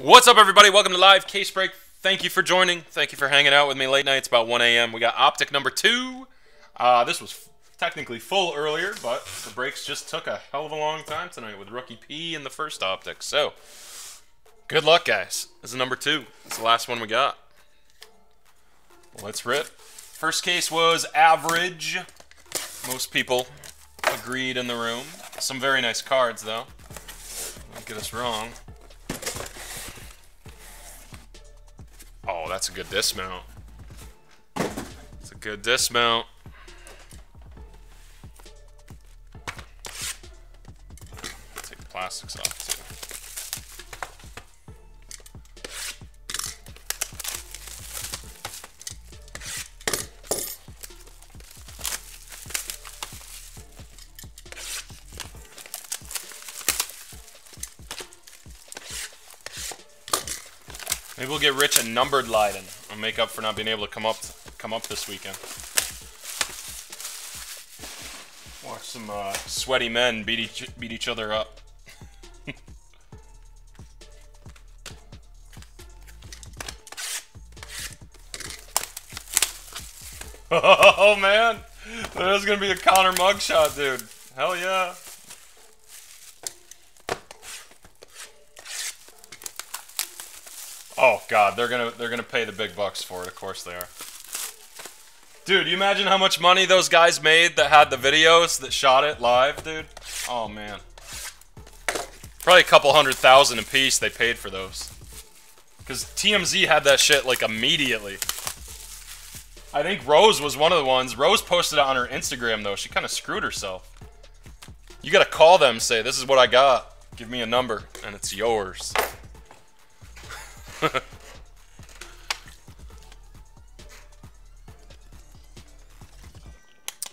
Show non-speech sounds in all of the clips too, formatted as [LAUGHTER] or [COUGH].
What's up, everybody? Welcome to Live Case Break. Thank you for joining. Thank you for hanging out with me late nights about 1 a.m. We got Optic number two. Uh, this was technically full earlier, but the breaks just took a hell of a long time tonight with Rookie P in the first Optic. So, good luck, guys. This is number two. It's the last one we got. Let's rip. First case was average. Most people agreed in the room. Some very nice cards, though. Don't get us wrong. That's a good dismount. It's a good dismount. Take the plastics off Maybe we'll get rich and numbered Leiden. I'll make up for not being able to come up come up this weekend. Watch some uh, sweaty men beat each beat each other up. [LAUGHS] oh man, there's gonna be a Conor mugshot, dude. Hell yeah. Oh god, they're gonna they're gonna pay the big bucks for it. Of course they are. Dude, you imagine how much money those guys made that had the videos that shot it live, dude? Oh man. Probably a couple hundred thousand a piece they paid for those. Cause TMZ had that shit like immediately. I think Rose was one of the ones. Rose posted it on her Instagram though. She kind of screwed herself. You gotta call them, say, this is what I got. Give me a number, and it's yours. [LAUGHS]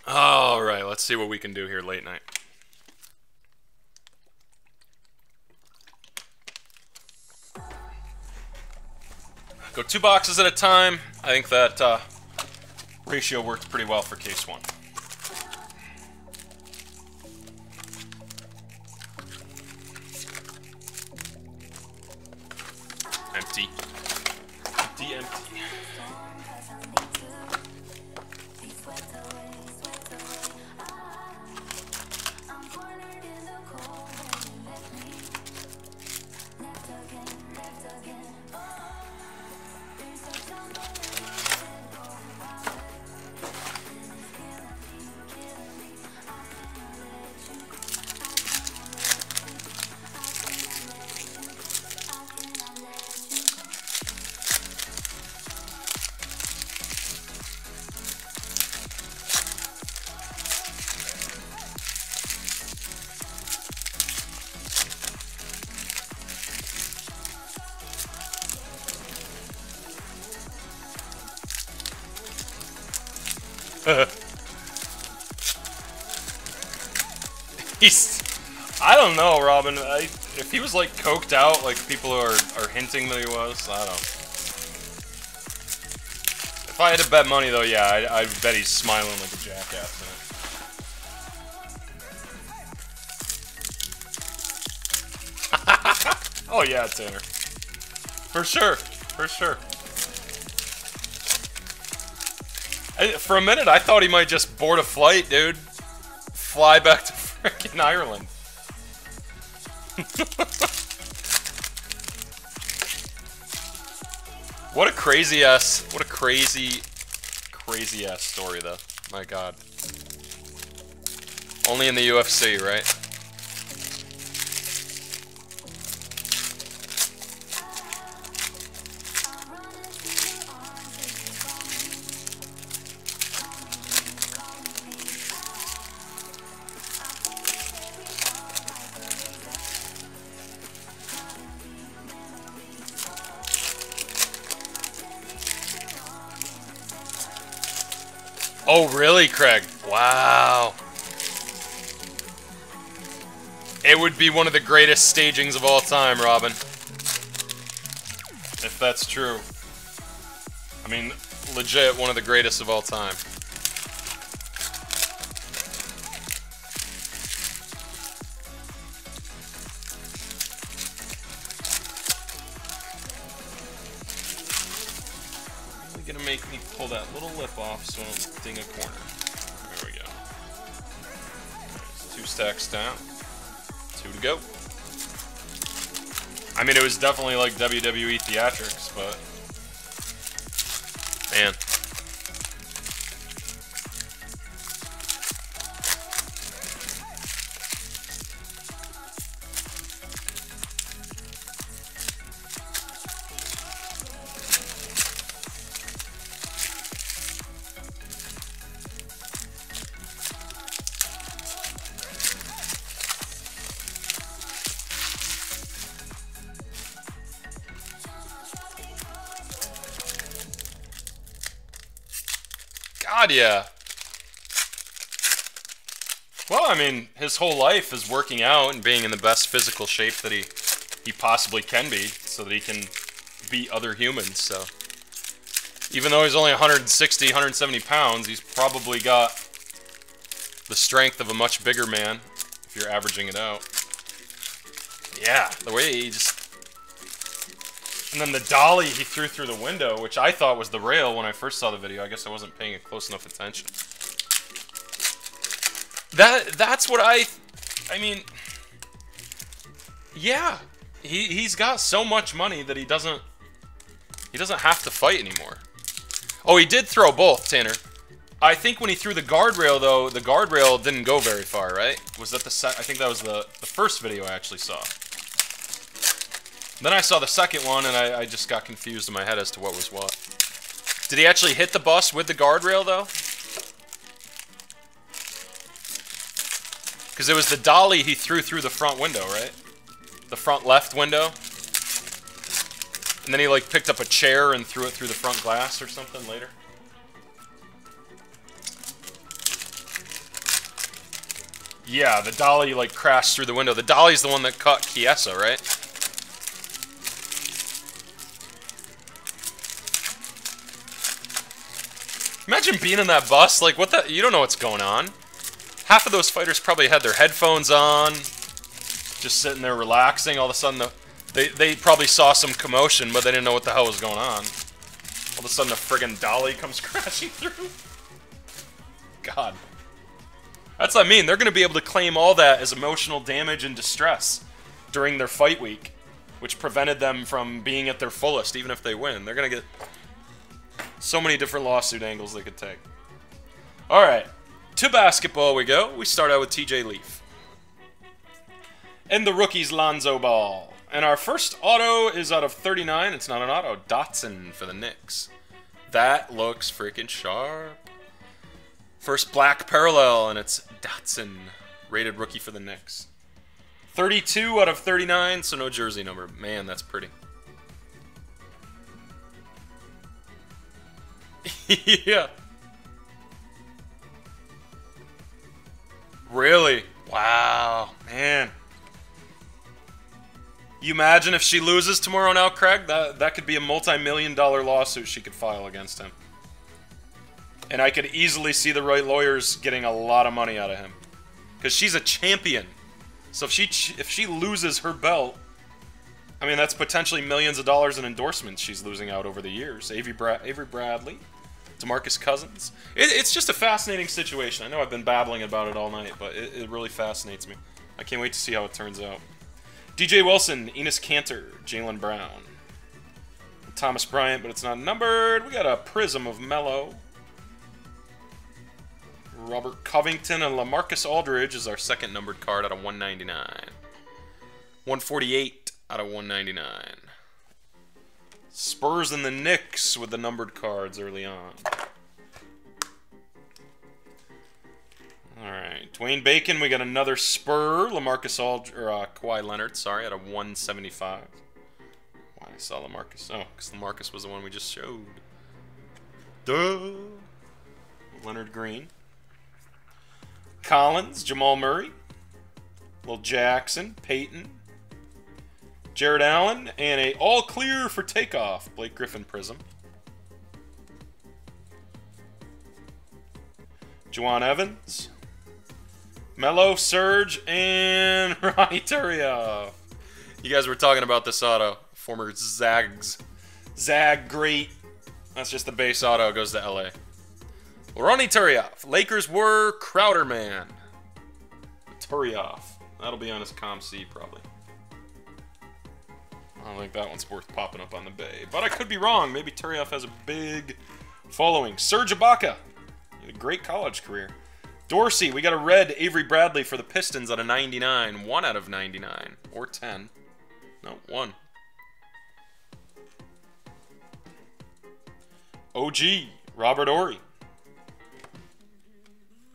All right, let's see what we can do here late night. Go two boxes at a time. I think that uh, ratio works pretty well for case one. Empty, Robin. I, if he was like coked out, like people are are hinting that he was, I don't. If I had to bet money, though, yeah, I, I bet he's smiling like a jackass [LAUGHS] oh yeah, Tanner. For sure, for sure. I, for a minute, I thought he might just board a flight, dude. Fly back to [LAUGHS] freaking Ireland. [LAUGHS] what a crazy ass, what a crazy, crazy ass story, though. My god. Only in the UFC, right? Really, Craig? Wow. It would be one of the greatest stagings of all time, Robin. If that's true. I mean, legit one of the greatest of all time. Two down. Two to go. I mean, it was definitely like WWE theatrics, but man. Yeah. Well, I mean, his whole life is working out and being in the best physical shape that he he possibly can be, so that he can beat other humans. So, even though he's only 160, 170 pounds, he's probably got the strength of a much bigger man if you're averaging it out. Yeah, the way he just and then the dolly he threw through the window, which I thought was the rail when I first saw the video. I guess I wasn't paying close enough attention. That that's what I I mean Yeah. He he's got so much money that he doesn't he doesn't have to fight anymore. Oh, he did throw both, Tanner. I think when he threw the guardrail though, the guardrail didn't go very far, right? Was that the set? I think that was the the first video I actually saw. Then I saw the second one, and I, I, just got confused in my head as to what was what. Did he actually hit the bus with the guardrail, though? Because it was the dolly he threw through the front window, right? The front left window. And then he, like, picked up a chair and threw it through the front glass or something later. Yeah, the dolly, like, crashed through the window. The dolly's the one that caught Chiesa, right? Imagine being in that bus. Like, what the? You don't know what's going on. Half of those fighters probably had their headphones on, just sitting there relaxing. All of a sudden, the, they, they probably saw some commotion, but they didn't know what the hell was going on. All of a sudden, a friggin' dolly comes [LAUGHS] crashing through. God. That's what I mean. They're going to be able to claim all that as emotional damage and distress during their fight week, which prevented them from being at their fullest, even if they win. They're going to get so many different lawsuit angles they could take. All right, to basketball we go. We start out with TJ Leaf. And the rookies Lonzo Ball. And our first auto is out of 39. It's not an auto. Dotson for the Knicks. That looks freaking sharp. First black parallel, and it's Dotson, rated rookie for the Knicks. 32 out of 39, so no jersey number. Man, that's pretty. [LAUGHS] yeah. Really? Wow, man. You imagine if she loses tomorrow now, Craig? That that could be a multi-million dollar lawsuit she could file against him. And I could easily see the right lawyers getting a lot of money out of him. Cuz she's a champion. So if she if she loses her belt, I mean that's potentially millions of dollars in endorsements she's losing out over the years. Avery, Bra Avery Bradley, DeMarcus Cousins. It, it's just a fascinating situation. I know I've been babbling about it all night, but it, it really fascinates me. I can't wait to see how it turns out. DJ Wilson, Enes Kanter, Jaylen Brown, Thomas Bryant, but it's not numbered. We got a Prism of Melo. Robert Covington and LaMarcus Aldridge is our second numbered card out of 199. 148 out of 199. Spurs and the Knicks with the numbered cards early on. Alright, Dwayne Bacon, we got another Spur. Lamarcus Aldridge, or uh, Kawhi Leonard, sorry, at a 175. Why I saw Lamarcus. Oh, because Lamarcus was the one we just showed. Duh. Leonard Green. Collins, Jamal Murray. Will Jackson, Payton, Jarrett Allen, and a all clear for takeoff, Blake Griffin Prism. Jawun Evans, Melo, Serge, and [LAUGHS] Ronny Turiaf. You guys were talking about this auto. Former Zags. Zag great That's just the base auto goes to LA. Ronny Turiaf. Lakers were Crowder Man. Turiaf. That'll be on his Com C probably. I don't think that one's worth popping up on the Bay. But I could be wrong. Maybe Turiaf has a big following. Serge Ibaka. a great college career. Dorsey, we got a red Avery Bradley for the Pistons out of 99. 1 out of 99. Or 10. No, 1. OG, Robert Horry.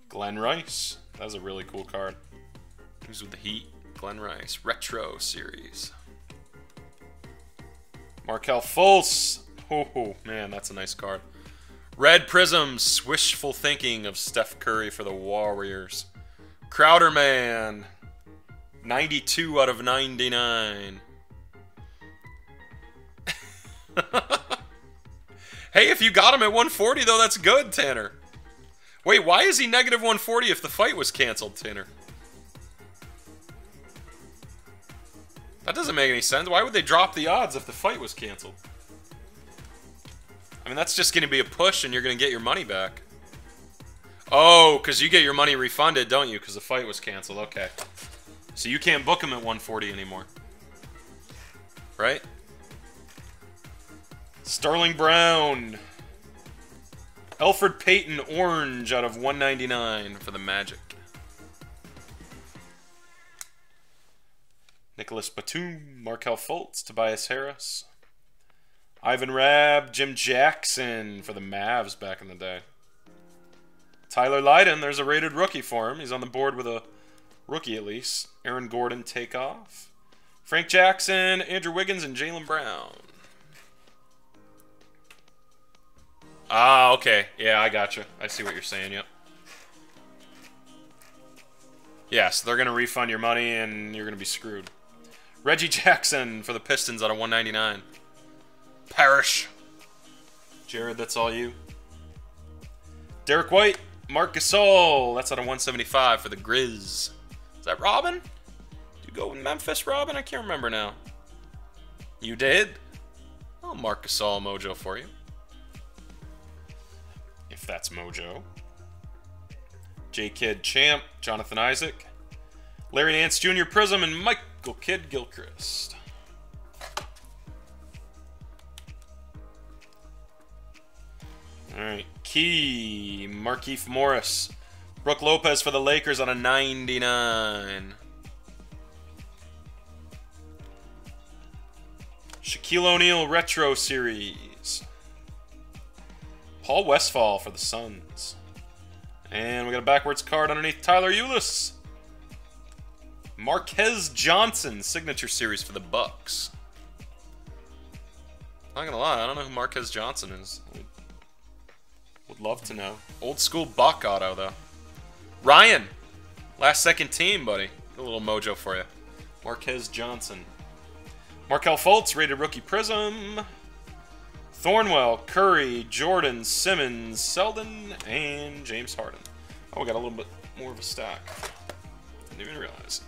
Glen Rice. That was a really cool card. Who's with the Heat? Glen Rice. Retro Series. Markelle Fultz. Oh, man, that's a nice card. Red Prisms. Wishful thinking of Steph Curry for the Warriors. Crowder Man. 92 out of 99. [LAUGHS] hey, if you got him at 140, though, that's good, Tanner. Wait, why is he negative 140 if the fight was canceled, Tanner? That doesn't make any sense. Why would they drop the odds if the fight was canceled? I mean, that's just going to be a push and you're going to get your money back. Oh, because you get your money refunded, don't you? Because the fight was canceled. Okay. So you can't book him at 140 anymore. Right? Sterling Brown. Elfrid Payton Orange out of 199 for the Magic. Nicolas Batum, Markelle Fultz, Tobias Harris. Ivan Rabb, Jim Jackson for the Mavs back in the day. Tyler Lydon, there's a rated rookie for him. He's on the board with a rookie at least. Aaron Gordon, take off. Frank Jackson, Andrew Wiggins, and Jaylen Brown. Ah, okay. Yeah, I gotcha. I see what you're saying, yep. Yes, they're going to refund your money and you're going to be screwed. Reggie Jackson for the Pistons out of 199. Parrish. Jared, that's all you. Derrick White, Marc Gasol. That's out of 175 for the Grizz. Is that Robin? Did you go with Memphis, Robin? I can't remember now. You did? Oh, Marc Gasol mojo for you if that's Mojo. J Kidd Champ, Jonathan Isaac, Larry Nance Jr. Prism, and Michael Kidd Gilchrist. Alright, Key, Markieff Morris, Brook Lopez for the Lakers on a 99. Shaquille O'Neal Retro Series. Paul Westphal for the Suns. And we got a backwards card underneath Tyler Ulis. Marques Johnson signature series for the Bucks. Not gonna lie, I don't know who Marques Johnson is. Would love to know. Old school Buck auto though. Ryan, last second team, buddy. A little mojo for you. Marques Johnson. Markelle Fultz, rated rookie Prism. Thornwell, Curry, Jordan, Simmons, Selden, and James Harden. Oh, we got a little bit more of a stack. Didn't even realize.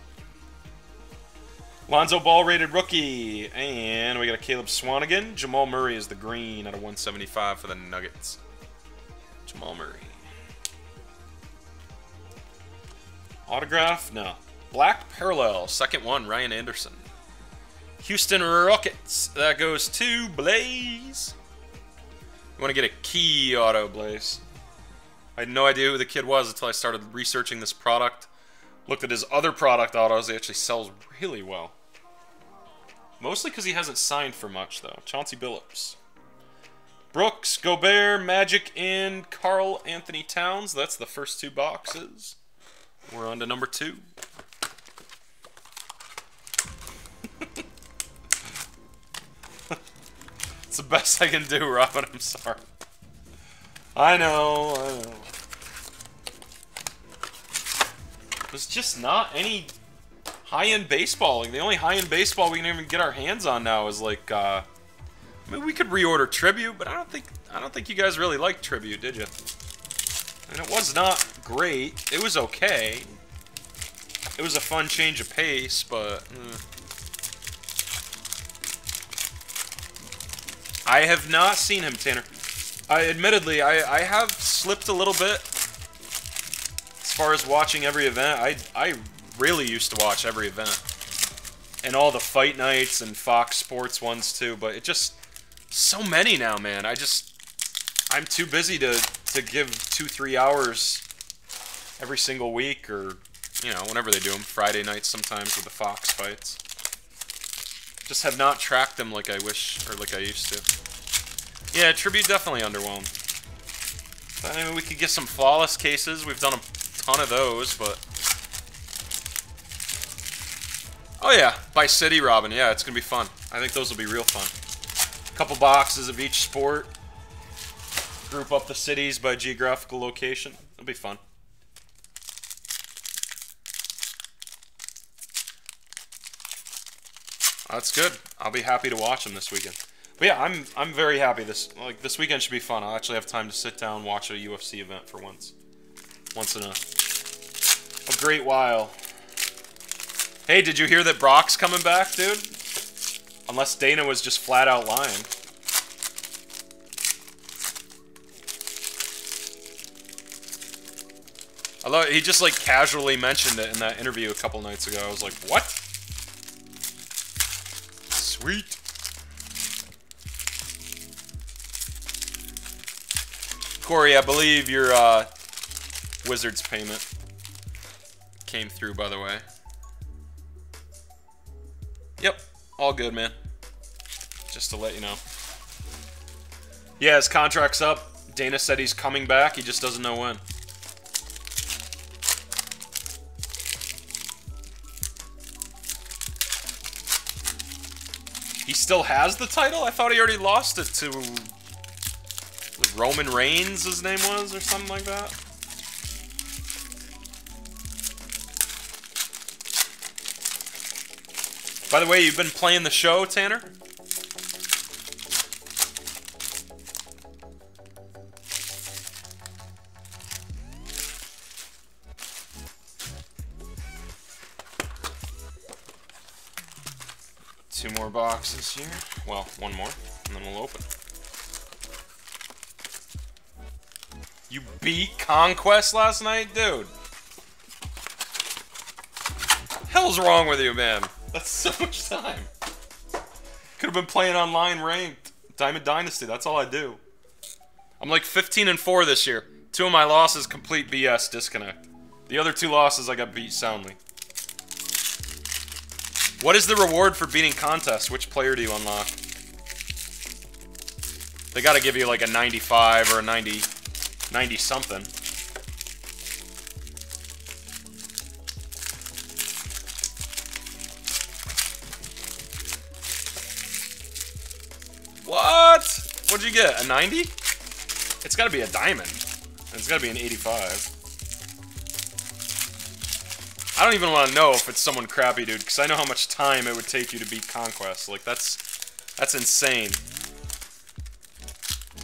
Lonzo Ball rated rookie. And we got a Caleb Swanigan. Jamal Murray is the green out of 175 for the Nuggets. Jamal Murray. Autograph? No. Black Parallel. Second one, Ryan Anderson. Houston Rockets. That goes to Blaze. You want to get a Qi auto, Blaze. I had no idea who the kid was until I started researching this product. Looked at his other product autos. He actually sells really well. Mostly because he hasn't signed for much, though. Chauncey Billups. Brooks, Gobert, Magic, and Karl Anthony Towns. That's the first two boxes. We're on to number two. [LAUGHS] it's the best I can do, Robin. I'm sorry. I know, I know. There's just not any high-end baseball. Like, the only high-end baseball we can even get our hands on now is like, uh, I mean, we could reorder Tribute, but I don't think I don't think you guys really liked Tribute, did you? I mean, it was not great. It was okay. It was a fun change of pace, but. Eh. I have not seen him, Tanner. I admittedly, I, I have slipped a little bit as far as watching every event. I, I really used to watch every event. And all the fight nights and Fox Sports ones too, but it just so many now, man. I just I'm too busy to to give 2-3 hours every single week or you know, whenever they do them, Friday nights sometimes with the Fox fights. Just have not tracked them like I wish or like I used to. Yeah, Tribute definitely underwhelmed. I mean, we could get some flawless cases. We've done a ton of those, but Oh yeah, by city, Robin. Yeah, it's gonna be fun. I think those will be real fun. A couple boxes of each sport. Group up the cities by geographical location. It'll be fun. That's good. I'll be happy to watch them this weekend. But yeah, I'm I'm very happy. This like this weekend should be fun. I'll actually have time to sit down and watch a UFC event for once. Once in a a great while. Hey, did you hear that Brock's coming back, dude? Unless Dana was just flat out lying. Love he just like casually mentioned it in that interview a couple nights ago. I was like, what? Sweet. Corey, I believe your uh, Wizards payment came through, by the way. All good, man. Just to let you know. Yeah, his contract's up. Dana said he's coming back. He just doesn't know when. He still has the title? I thought he already lost it to Roman Reigns, his name was, or something like that. By the way, you've been playing the show, Tanner? Two more boxes here. Well, one more, and then we'll open. You beat Conquest last night? Dude. Hell's wrong with you, man? That's so [LAUGHS] much time. Could have been playing online ranked. Diamond Dynasty, that's all I do. I'm like 15 and 4 this year. Two of my losses complete BS disconnect. The other two losses I got beat soundly. What is the reward for beating Conquest? Which player do you unlock? They gotta give you like a 95 or a 90, 90 something. What'd you get? A 90? It's gotta be a diamond. It's gotta be an 85. I don't even want to know if it's someone crappy, dude, because I know how much time it would take you to beat Conquest. Like, that's... That's insane. [LAUGHS]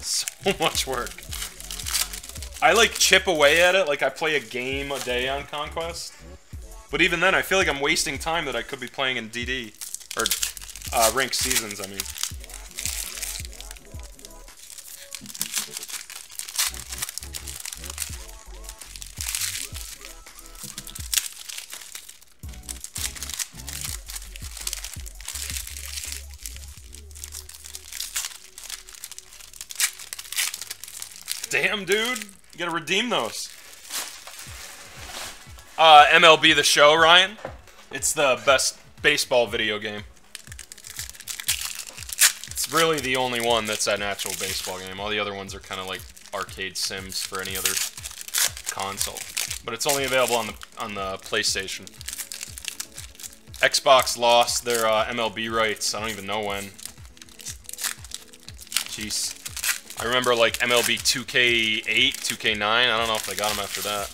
So much work. I, like, chip away at it, like I play a game a day on Conquest. But even then, I feel like I'm wasting time that I could be playing in DD. Or, uh, ranked seasons, I mean. Damn, dude. You gotta redeem those. Uh, MLB The Show, Ryan. It's the best baseball video game. It's really the only one that's an actual baseball game. All the other ones are kind of like arcade sims for any other console. But it's only available on the on the PlayStation. Xbox lost their uh, MLB rights. I don't even know when. Jeez. I remember like MLB 2K8, 2K9. I don't know if they got them after that.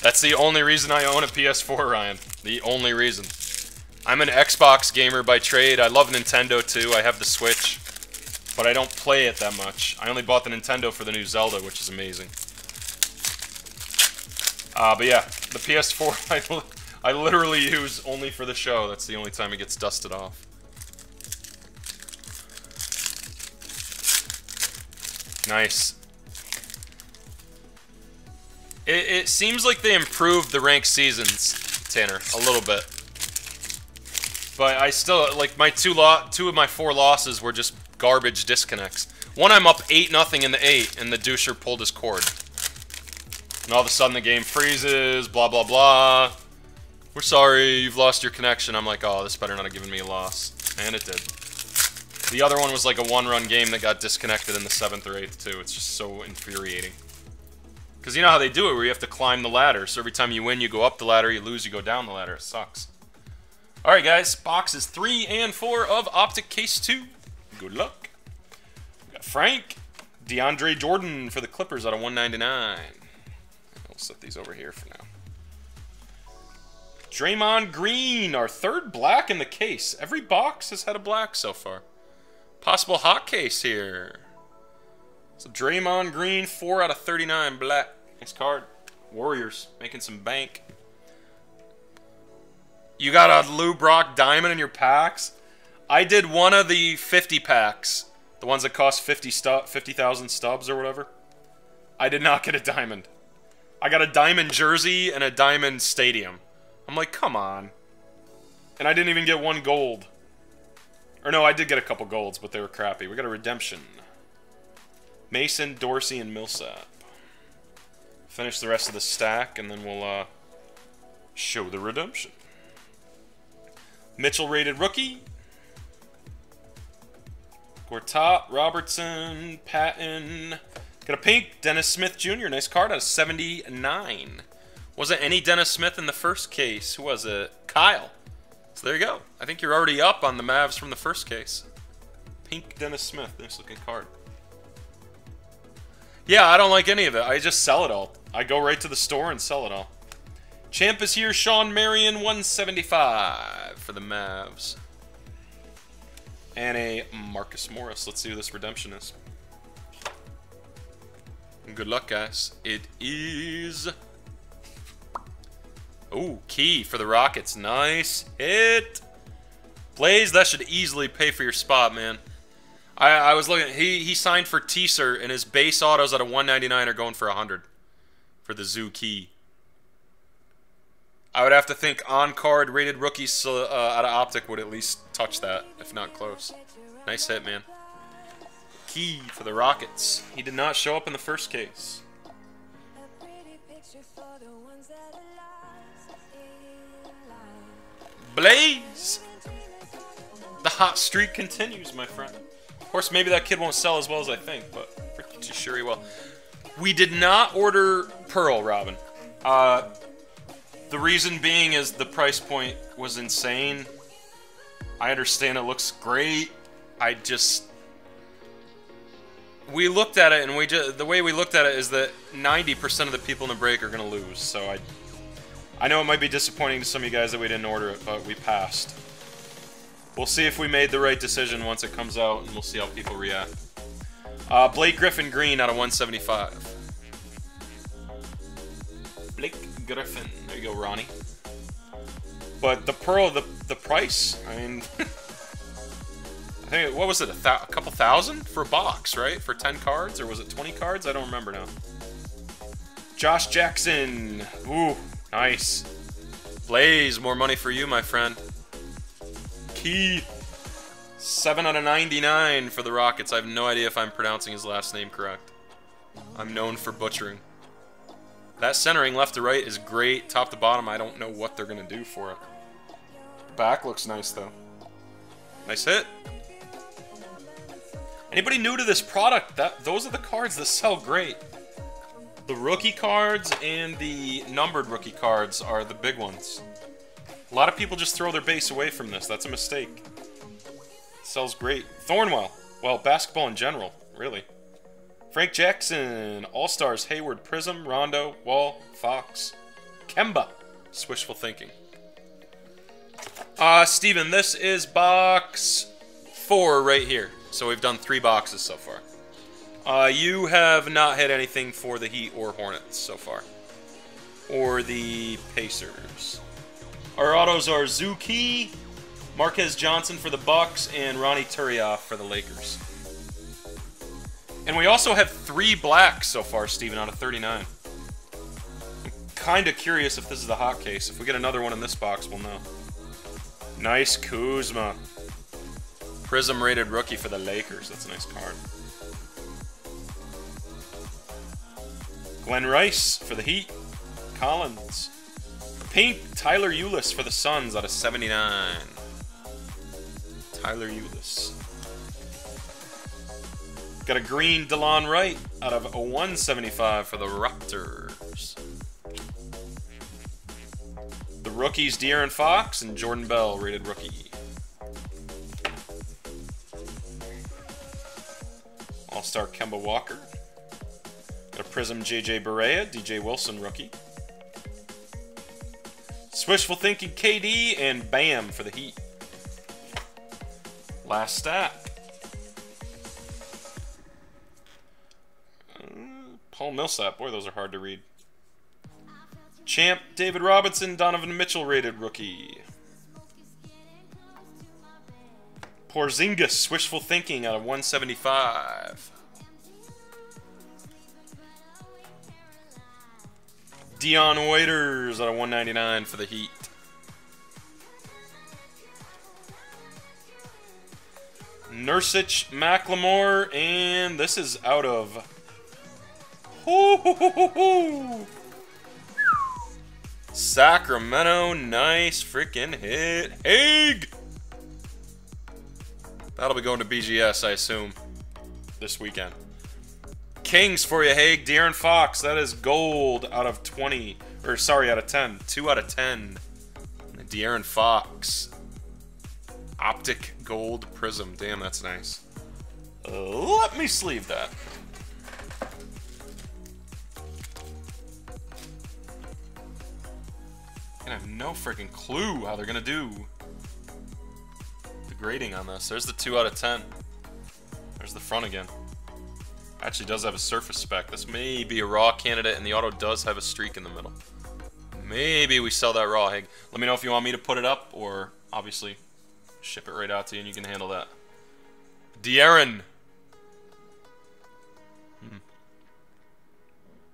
That's the only reason I own a PS4, Ryan. The only reason. I'm an Xbox gamer by trade. I love Nintendo too. I have the Switch. But I don't play it that much. I only bought the Nintendo for the new Zelda, which is amazing. Uh, but yeah, the PS4, [LAUGHS] I literally use only for the show. That's the only time it gets dusted off. Nice. It, it seems like they improved the rank seasons, Tanner, a little bit. But I still, like, my two, lo two of my four losses were just garbage disconnects. One, I'm up 8 nothing in the 8, and the doucher pulled his cord. And all of a sudden the game freezes, blah, blah, blah. We're sorry, you've lost your connection. I'm like, oh, this better not have given me a loss. And it did. The other one was like a one-run game that got disconnected in the seventh or eighth too. It's just so infuriating. Because you know how they do it, where you have to climb the ladder. So every time you win, you go up the ladder. You lose, you go down the ladder. It sucks. All right, guys. Boxes three and four of Optic Case two. Good luck. We got Frank, DeAndre Jordan for the Clippers out of 199. We'll set these over here for now. Draymond Green, our third black in the case. Every box has had a black so far. Possible hot case here. So Draymond Green, 4 out of 39 black. Nice card. Warriors making some bank. You got a Lou Brock diamond in your packs? I did one of the 50 packs. The ones that cost 50 stu 50,000 stubs or whatever. I did not get a diamond. I got a diamond jersey and a diamond stadium. I'm like, come on. And I didn't even get one gold. Or no, I did get a couple golds, but they were crappy. We got a redemption. Mason, Dorsey, and Millsap. Finish the rest of the stack, and then we'll uh, show the redemption. Mitchell rated rookie. Gortat, Robertson, Patton. Got a pink, Dennis Smith Jr. Nice card out of 79. Wasn't any Dennis Smith in the first case. Who was it? Kyle. So there you go. I think you're already up on the Mavs from the first case. Pink Dennis Smith. Nice looking card. Yeah, I don't like any of it. I just sell it all. I go right to the store and sell it all. Champ is here. Shawn Marion, 175 for the Mavs. And a Marcus Morris. Let's see who this redemption is. Good luck, guys. It is... Oh, Qi for the Rockets. Nice hit. Blaze, that should easily pay for your spot, man. I, I was looking. He he signed for Teaser, and his base autos at a 199 are going for 100 for the Zhou Qi. I would have to think on-card rated rookies uh, out of Optic would at least touch that, if not close. Nice hit, man. Qi for the Rockets. He did not show up in the first case. Blaze! The hot streak continues, my friend. Of course, maybe that kid won't sell as well as I think, but pretty sure he will. We did not order Pearl, Robin. Uh, the reason being is the price point was insane. I understand it looks great. I just we looked at it and we just the way we looked at it is that 90% of the people in the break are going to lose. So I I know it might be disappointing to some of you guys that we didn't order it, but we passed. We'll see if we made the right decision once it comes out, and we'll see how people react. Uh, Blake Griffin Green out of 175. Blake Griffin. There you go, Ronnie. But the Pearl, the the price, I mean... [LAUGHS] I think, what was it, a, a couple thousand for a box, right? For 10 cards, or was it 20 cards? I don't remember now. Josh Jackson. Ooh, Nice. Blaze, more money for you, my friend. Keith. 7 out of 99 for the Rockets. I have no idea if I'm pronouncing his last name correct. I'm known for butchering. That centering left to right is great. Top to bottom, I don't know what they're going to do for it. Back looks nice, though. Nice hit. Anybody new to this product? That Those are the cards that sell great. The rookie cards and the numbered rookie cards are the big ones. A lot of people just throw their base away from this. That's a mistake. Sells great. Thornwell. Well, basketball in general, really. Frank Jackson, All-Stars, Hayward, Prism, Rondo, Wall, Fox, Kemba. Swishful thinking. Uh, Steven, this is box four right here. So we've done three boxes so far. Uh, you have not hit anything for the Heat or Hornets so far. Or the Pacers. Our autos are Zuki, Marques Johnson for the Bucks, and Ronny Turiaf for the Lakers. And we also have three blacks so far, Steven, out of 39. I'm kind of curious if this is the hot case. If we get another one in this box, we'll know. Nice Kuzma. Prism rated rookie for the Lakers. That's a nice card. Glen Rice for the Heat. Collins. Pink Tyler Ulis for the Suns out of 79. Tyler Ulis. Got a green DeLon Wright out of a 175 for the Raptors. The rookies De'Aaron Fox and Jordan Bell rated rookie. All-Star Kemba Walker. A Prism JJ Barea, DJ Wilson rookie. Swishful Thinking KD and Bam for the Heat. Last stat. Uh, Paul Millsap. Boy, those are hard to read. Champ David Robinson, Donovan Mitchell rated rookie. Porzingis, Wishful Thinking out of 175. Dion Waiters out of 199 for the Heat. Nurkic, McLemore, and this is out of. [LAUGHS] Sacramento, nice freaking hit. Hague! That'll be going to BGS, I assume, this weekend. Kings for you, Hague. De'Aaron Fox, that is gold out of 20. Or, sorry, out of 10. 2 out of 10. De'Aaron Fox. Optic gold prism. Damn, that's nice. Let me sleeve that. And I have no freaking clue how they're gonna do the grading on this. There's the 2 out of 10. There's the front again. Actually does have a surface spec. This may be a raw candidate, and the auto does have a streak in the middle. Maybe we sell that raw Hig. Let me know if you want me to put it up, or obviously ship it right out to you, and you can handle that. De'Aaron. Hmm.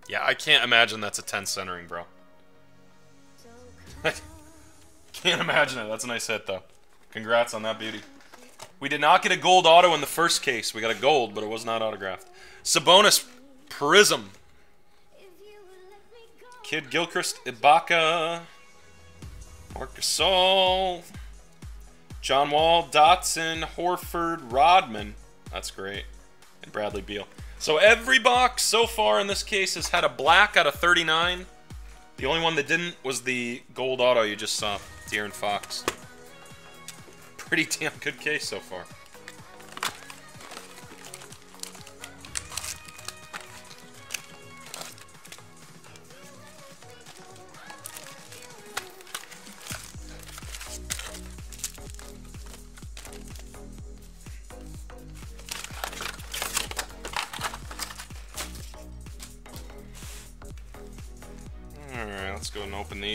Yeah, I can't imagine that's a 10 centering, bro. [LAUGHS] can't imagine it. That's a nice hit, though. Congrats on that beauty. We did not get a gold auto in the first case. We got a gold, but it was not autographed. Sabonis Prism. Kidd Gilchrist Ibaka. Marc Gasol. John Wall, Dotson, Horford, Rodman. That's great. And Bradley Beal. So every box so far in this case has had a black out of 39. The only one that didn't was the gold auto you just saw, De'Aaron Fox. Pretty damn good case so far.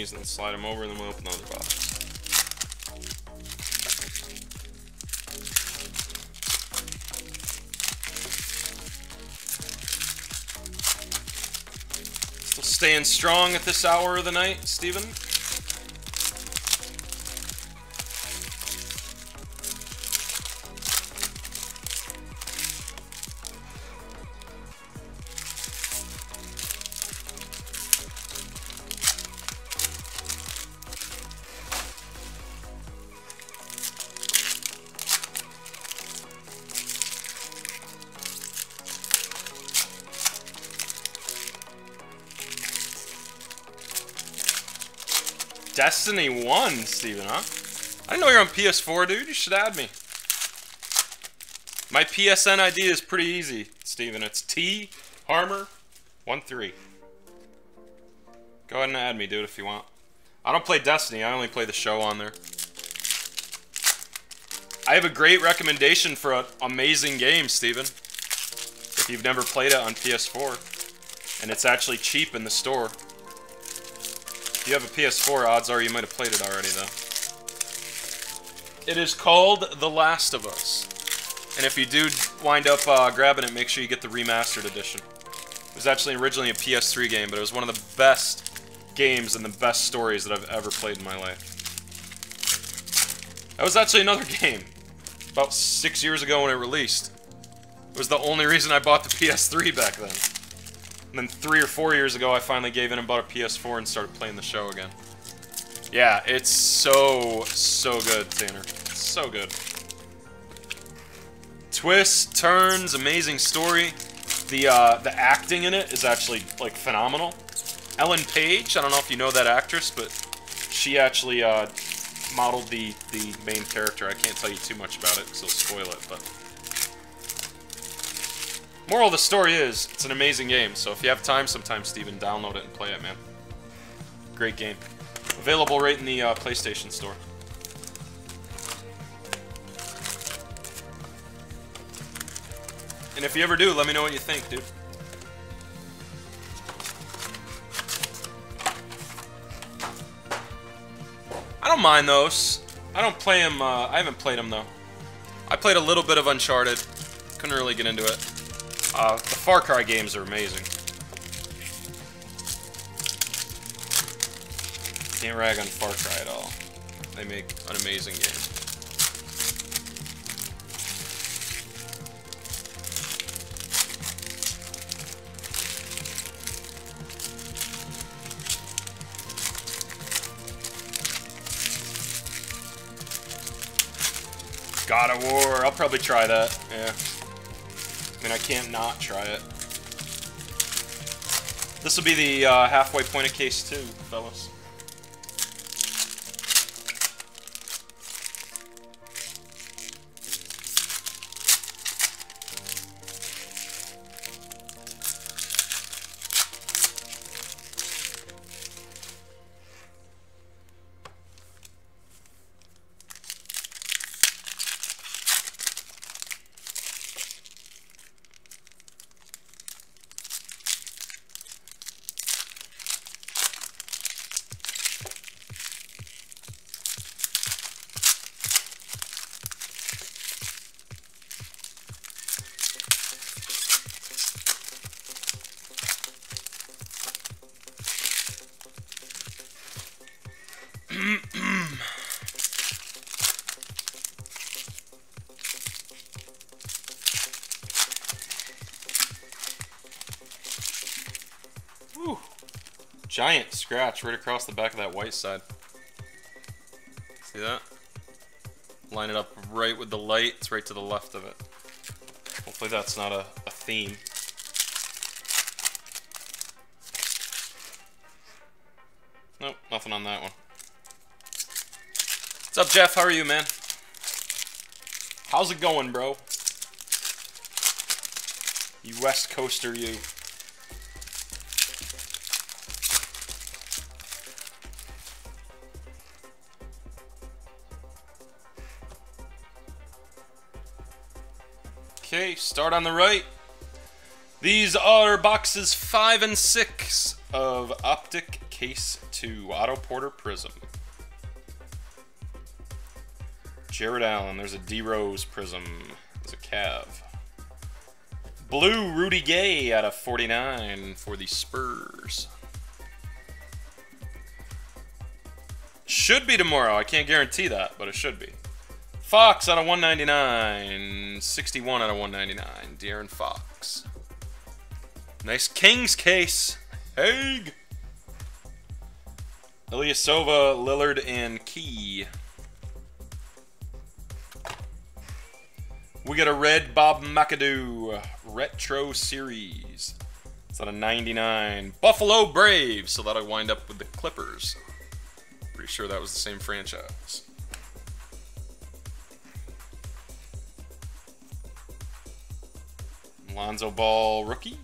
These and slide them over, and then we'll open the other box. Still staying strong at this hour of the night, Steven? 1, Steven, huh? I didn't know you're on PS4, dude. You should add me. My PSN ID is pretty easy, Steven. It's T Harmer 13. Go ahead and add me, dude, if you want. I don't play Destiny. I only play the show on there. I have a great recommendation for an amazing game, Steven. If you've never played it on PS4. And it's actually cheap in the store. You have a PS4, odds are you might have played it already, though. It is called The Last of Us. And if you do wind up uh, grabbing it, make sure you get the remastered edition. It was actually originally a PS3 game, but it was one of the best games and the best stories that I've ever played in my life. That was actually another [LAUGHS] game. About six years ago when it released. It was the only reason I bought the PS3 back then. And then three or four years ago, I finally gave in and bought a PS4 and started playing the show again. Yeah, it's so, so good, Tanner. so good. Twists, turns, amazing story. The, uh, the acting in it is actually, like, phenomenal. Ellen Page, I don't know if you know that actress, but she actually, uh, modeled the, the main character. I can't tell you too much about it, it'll spoil it, but... Moral of the story is, it's an amazing game, so if you have time sometime, Steven, download it and play it, man. Great game. Available right in the uh, PlayStation Store. And if you ever do, let me know what you think, dude. I don't mind those. I don't play them, uh, I haven't played them, though. I played a little bit of Uncharted. Couldn't really get into it. Uh, the Far Cry games are amazing. Can't rag on Far Cry at all. They make an amazing game. God of War, I'll probably try that, yeah. I mean, I can't not try it. This will be the uh, halfway point of case two, fellas. Giant scratch right across the back of that white side. See that? Line it up right with the light. It's right to the left of it. Hopefully that's not a, a theme. Nope, nothing on that one. What's up, Jeff? How are you, man? How's it going, bro? You West Coaster, you. Start on the right. These are boxes 5 and 6 of Optic Case 2 Otto Porter Prism. Jarrett Allen, there's a D Rose Prism. There's a Cav. Blue Rudy Gay out of 49 for the Spurs. Should be tomorrow. I can't guarantee that, but it should be. Fox out of 199. 61 out of 199. De'Aaron Fox. Nice Kings case. Haig. Ilyasova, Lillard, and Key. We got a red Bob McAdoo Retro Series. It's out of 99. Buffalo Braves, so that'll wind up with the Clippers. Pretty sure that was the same franchise. Lonzo Ball rookie,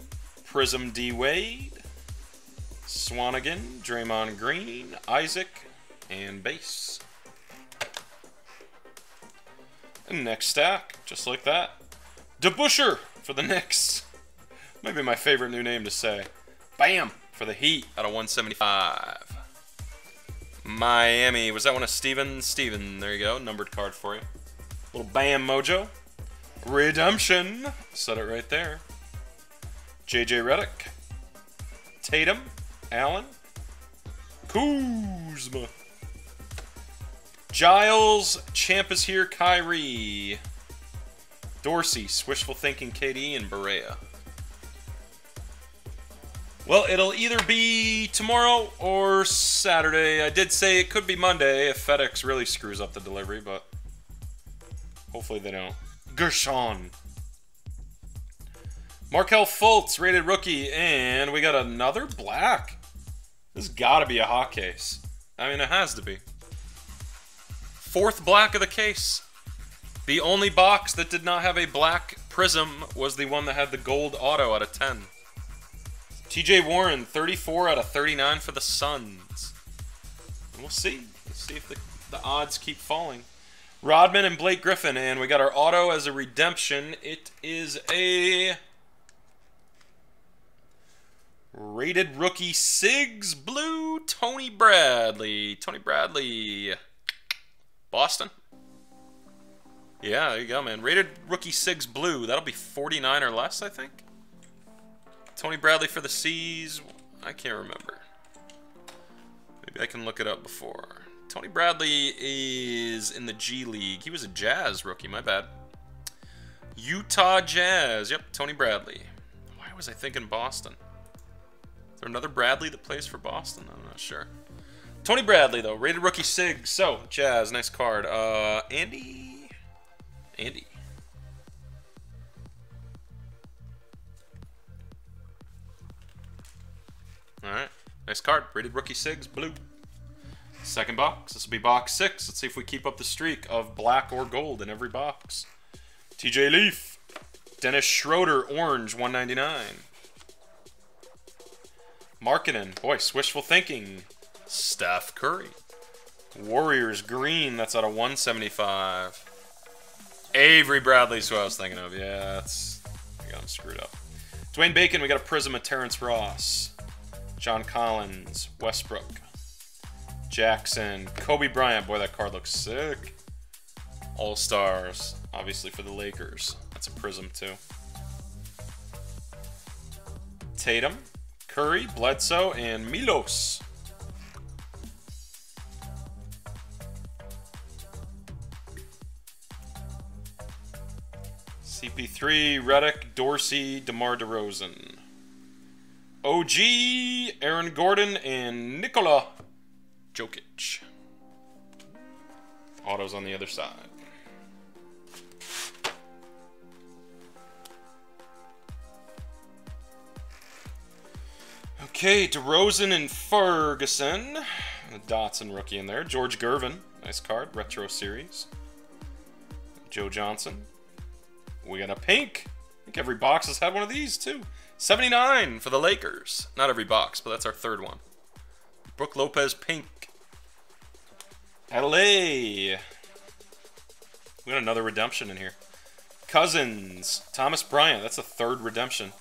Prism D Wade, Swanigan, Draymond Green, Isaac, and base. And next stack, just like that. DeBusschere for the Knicks. Maybe my favorite new name to say. Bam! For the Heat out of 175. Miami. Was that one of Steven? Steven, there you go. Numbered card for you. Little Bam Mojo. Redemption. Set it right there. JJ Redick. Tatum. Allen. Kuzma. Giles. Champ is here. Kyrie. Dorsey. Swishful Thinking KD and Barea. Well, it'll either be tomorrow or Saturday. I did say it could be Monday if FedEx really screws up the delivery, but hopefully they don't. Gershon. Markelle Fultz, rated rookie, and we got another black. This has got to be a hot case. I mean, it has to be. Fourth black of the case. The only box that did not have a black prism was the one that had the gold auto out of 10. TJ Warren, 34 out of 39 for the Suns. we'll see. Let's see if the, the odds keep falling. Rodman and Blake Griffin, and we got our auto as a redemption. It is a rated rookie Sigs Blue Tony Bradley. Tony Bradley. Boston. Yeah, there you go, man. Rated rookie Sigs Blue. That'll be 49 or less, I think. Tony Bradley for the C's. I can't remember. Maybe I can look it up before. Tony Bradley is in the G League. He was a Jazz rookie, my bad. Utah Jazz. Yep, Tony Bradley. Why was I thinking Boston? Is there another Bradley that plays for Boston? I'm not sure. Tony Bradley, though. Rated rookie Sig. So, Jazz. Nice card. Uh, Andy? Andy. Alright. Nice card. Rated rookie Sigs, blue. Second box. This will be box six. Let's see if we keep up the streak of black or gold in every box. TJ Leaf. Dennis Schroeder, orange, 199. Markkanen. Boy, wishful thinking. Steph Curry. Warriors, green. That's out of 175. Avery Bradley's who I was thinking of. Yeah, that's... I got him screwed up. Dwayne Bacon, we got a Prism of Terrence Ross. John Collins, Westbrook, Jackson, Kobe Bryant. Boy, that card looks sick. All Stars, obviously for the Lakers. That's a prism too. Tatum, Curry, Bledsoe, and Milos. CP3, Redick, Dorsey, DeMar DeRozan. OG, Aaron Gordon, and Nikola Jokic. Autos on the other side. Okay, DeRozan and Ferguson. Dotson rookie in there. George Gervin. Nice card. Retro series. Joe Johnson. We got a pink. I think every box has had one of these, too. 79 for the Lakers. Not every box, but that's our third one. Brook Lopez pink. LA. We got another redemption in here. Cousins. Thomas Bryant. That's a third redemption.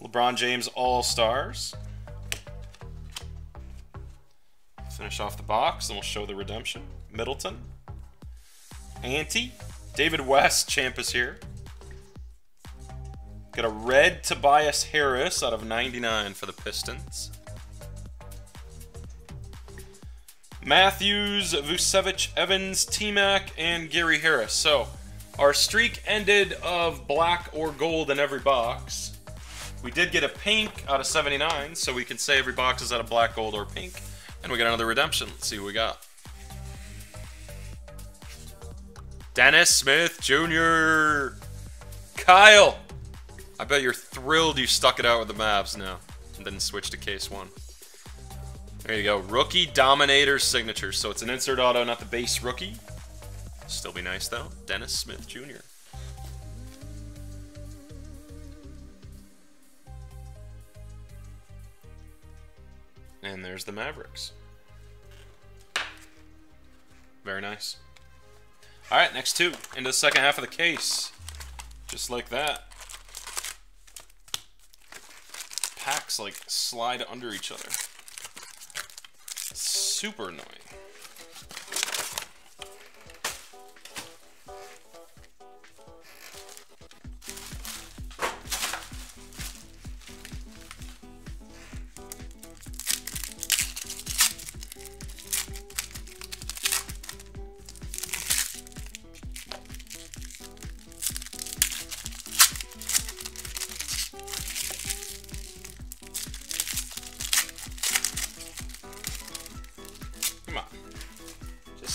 LeBron James All-Stars. Finish off the box, and we'll show the redemption. Middleton. Ante. David West, champ is here. Got a red Tobias Harris out of 99 for the Pistons. Matthews, Vucevic, Evans, T-Mac, and Gary Harris. So, our streak ended of black or gold in every box. We did get a pink out of 79, so we can say every box is out of black, gold, or pink. And we got another redemption. Let's see what we got. Dennis Smith Jr. Kyle. I bet you're thrilled you stuck it out with the Mavs now and then switched to case one. There you go. Rookie Dominator signature. So it's an insert auto, not the base rookie. Still be nice, though. Dennis Smith Jr. And there's the Mavericks. Very nice. All right, next two. Into the second half of the case. Just like that. packs like slide under each other. Super annoying.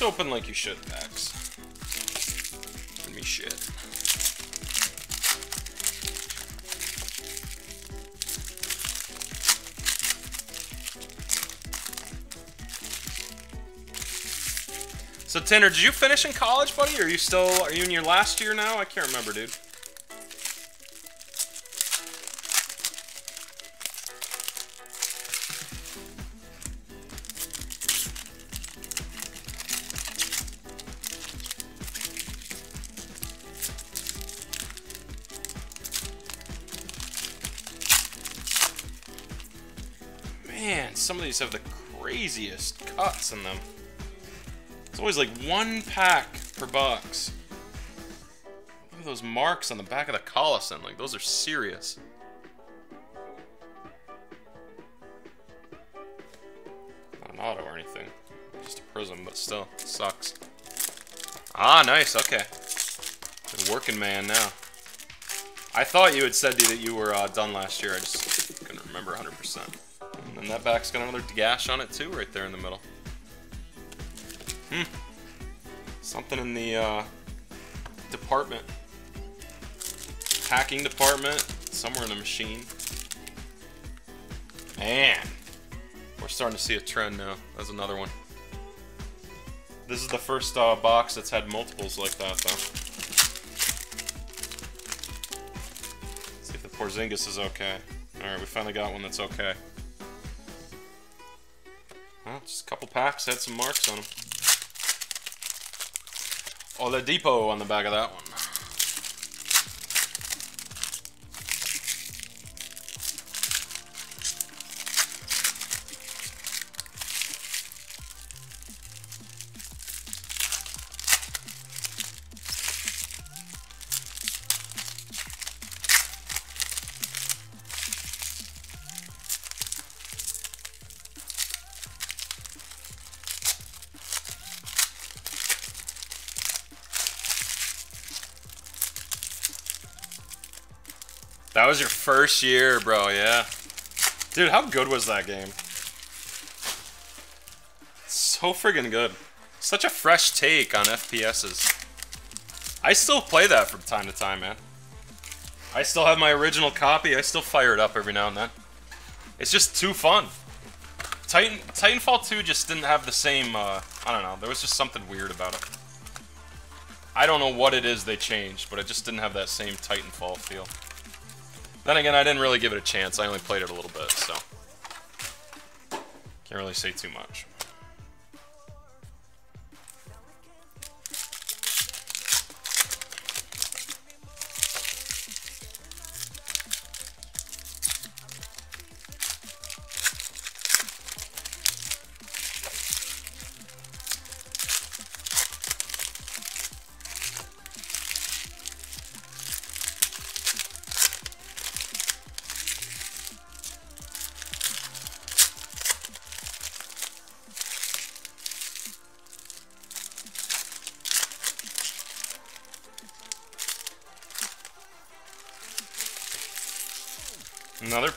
Open like you should, Max. Give me shit. So Tanner, did you finish in college, buddy? Or are you still are you in your last year now? I can't remember, dude. These have the craziest cuts in them. It's always like one pack per box. Look at those marks on the back of the Collison. Like, those are serious. Not an auto or anything. Just a prism, but still, sucks. Ah, nice, okay. Good working man now. I thought you had said to that you were uh, done last year. I just couldn't remember 100%. And that back's got another gash on it too, right there in the middle. Hmm. Something in the uh, department. Hacking department. Somewhere in the machine. Man. We're starting to see a trend now. That's another one. This is the first uh, box that's had multiples like that, though. Let's see if the Porzingis is okay. Alright, we finally got one that's okay. Packs had some marks on them. Oladipo on the back of that one. That was your first year, bro, yeah. Dude, how good was that game? So friggin' good. Such a fresh take on FPSs. I still play that from time to time, man. I still have my original copy. I still fire it up every now and then. It's just too fun. Titan Titanfall 2 just didn't have the same, uh, I don't know, there was just something weird about it. I don't know what it is they changed, but it just didn't have that same Titanfall feel. Then again, I didn't really give it a chance. I only played it a little bit, so can't really say too much.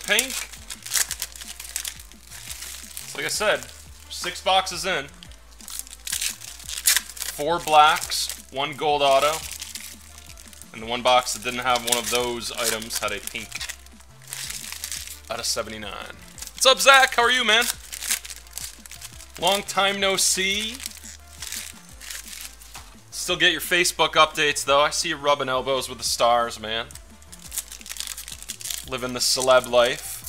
Pink. Like I said, six boxes in. Four blacks, one gold auto. And the one box that didn't have one of those items had a pink. Out of 79. What's up, Zach? How are you, man? Long time no see. Still get your Facebook updates, though. I see you rubbing elbows with the stars, man. Living the celeb life.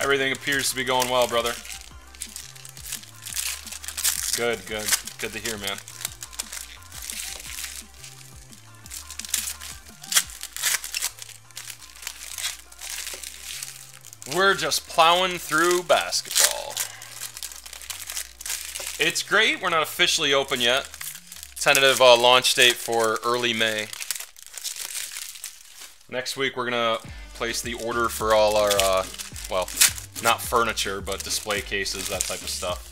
Everything appears to be going well, brother. Good, good. Good to hear, man. We're just plowing through basketball. It's great. We're not officially open yet. Tentative uh, launch date for early May. Next week we're gonna place the order for all our, uh, well, not furniture, but display cases, that type of stuff.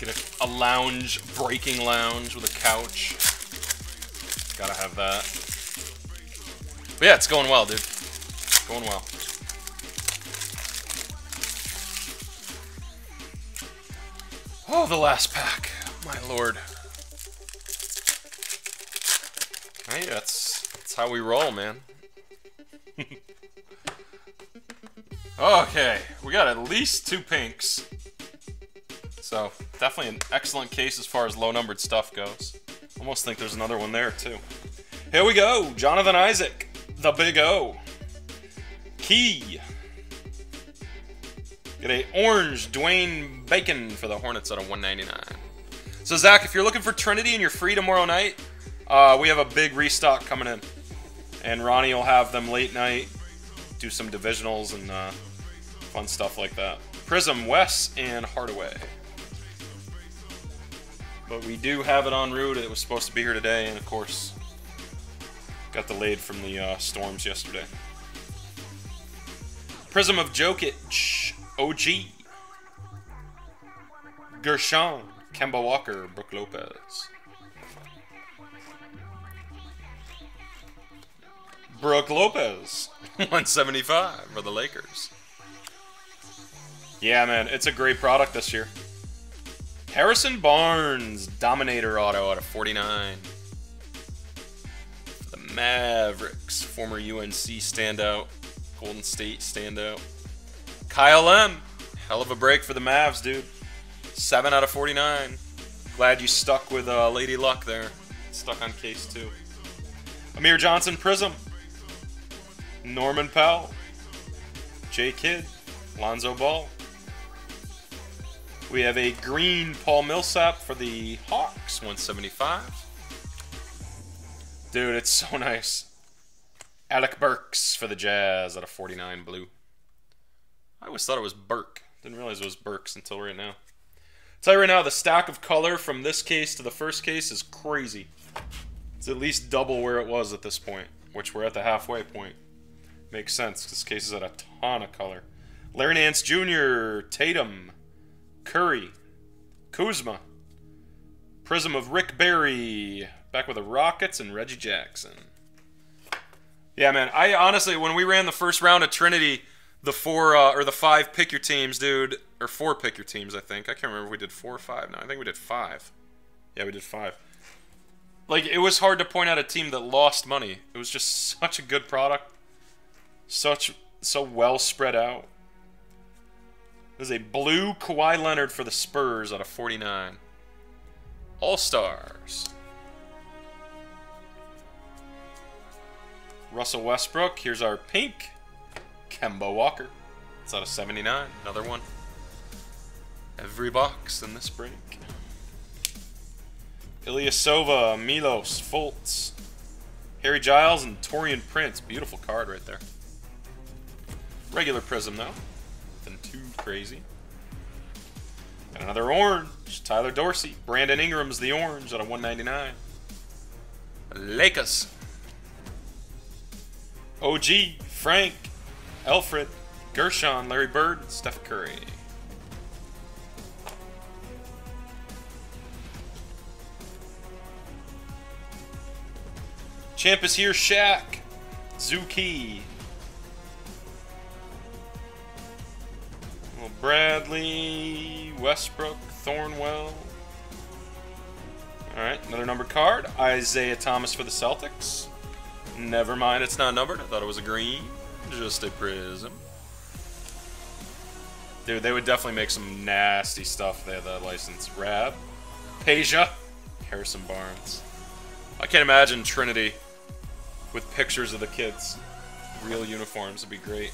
Get a, a lounge, breaking lounge with a couch. Gotta have that. But yeah, it's going well, dude. Going well. Oh, the last pack. My lord. Hey, that's, that's how we roll, man. okay, we got at least two pinks. So, definitely an excellent case as far as low-numbered stuff goes. Almost think there's another one there, too. Here we go, Jonathan Isaac, the Big O. Key. Get a orange Dwayne Bacon for the Hornets at a 199. So, Zach, if you're looking for Trinity and you're free tomorrow night, uh, we have a big restock coming in. And Ronnie will have them late night, do some divisionals and uh, fun stuff like that. Prism, Wes, and Hardaway. But we do have it en route. It was supposed to be here today, and of course, got delayed from the uh, storms yesterday. Prism of Jokic, OG. Gershon, Kemba Walker, Brook Lopez. Brook Lopez, [LAUGHS] 175 for the Lakers. Yeah, man, it's a great product this year. Harrison Barnes, Dominator auto out of 49. The Mavericks, former UNC standout, Golden State standout. Kyle M, hell of a break for the Mavs, dude. 7 out of 49. Glad you stuck with uh, Lady Luck there. Stuck on case 2. Amir Johnson, Prism. Norman Powell. J Kidd. Lonzo Ball. We have a green Paul Millsap for the Hawks, 175. Dude, it's so [LAUGHS] nice. Alec Burks for the Jazz out of 49 blue. I always thought it was Burke. Didn't realize it was Burks until right now. I'll tell you right now, the stack of color from this case to the first case is crazy. It's at least double where it was at this point, which we're at the halfway point. Makes sense, because this case is at a ton of color. Larry Nance Jr., Tatum, Curry, Kuzma, Prism of Rick Barry, back with the Rockets and Reggie Jackson. Yeah, man. I honestly, when we ran the first round of Trinity, the four uh, or the five pick your teams, dude, or four pick your teams, I think. I can't remember if we did four or five. No, I think we did five. Yeah, we did five. Like it was hard to point out a team that lost money. It was just [LAUGHS] such a good product, such so well spread out. There's a blue Kawhi Leonard for the Spurs out of 49. All Stars. Russell Westbrook. Here's our pink. Kemba Walker. It's out of 79. Another one. Every box in this break. Ilyasova, Milos, Fultz, Harry Giles, and Taurean Prince. Beautiful card right there. Regular Prism, though Nothing too crazy. And another orange. Tyler Dorsey. Brandon Ingram's the orange out of 199. Lakers. OG. Frank. Alfred. Gershon. Larry Bird. Steph Curry. Champ is here. Shaq. Zuki. Bradley, Westbrook, Thornwell. Alright, another numbered card. Isaiah Thomas for the Celtics. Never mind, it's not numbered. I thought it was a green. Just a prism. Dude, they would definitely make some nasty stuff there, that license. Rabb. Peja. Harrison Barnes. I can't imagine Trinity with pictures of the kids. Real uniforms would be great.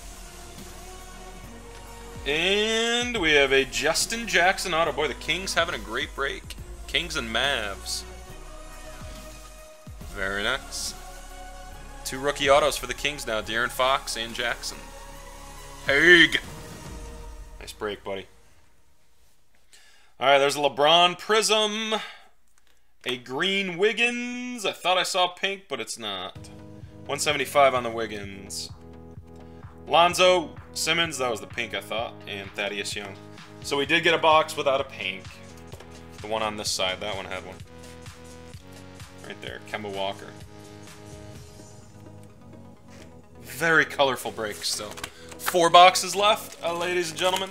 And we have a Justin Jackson auto. Boy, the Kings having a great break. Kings and Mavs. Very nice. Two rookie autos for the Kings now. De'Aaron Fox and Jackson. Haig. Nice break, buddy. All right, there's a LeBron Prism. A green Wiggins. I thought I saw pink, but it's not. 175 on the Wiggins. Lonzo Simmons, that was the pink I thought, and Thaddeus Young. So we did get a box without a pink. The one on this side, that one had one. Right there, Kemba Walker. Very colorful break still. Four boxes left, uh, ladies and gentlemen.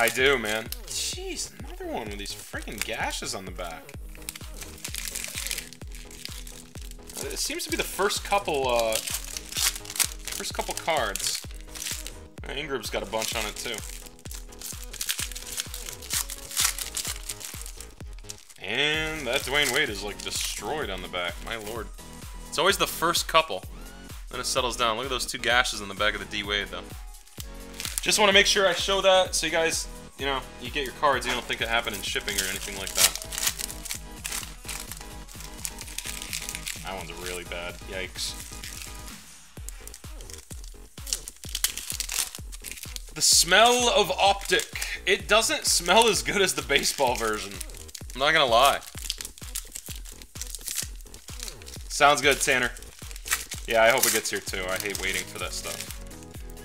I do, man. Jeez, another one with these freaking gashes on the back. It seems to be the first couple, uh, first couple cards. Uh, Ingram's got a bunch on it, too. And that Dwyane Wade is, like, destroyed on the back. My lord. It's always the first couple. Then it settles down. Look at those two gashes on the back of the D Wade, though. Just want to make sure I show that so you guys, you know, you get your cards. You don't think it happened in shipping or anything like that. That one's really bad. Yikes. The smell of Optic. It doesn't smell as good as the baseball version. I'm not gonna lie. Sounds good, Tanner. Yeah, I hope it gets here too. I hate waiting for that stuff.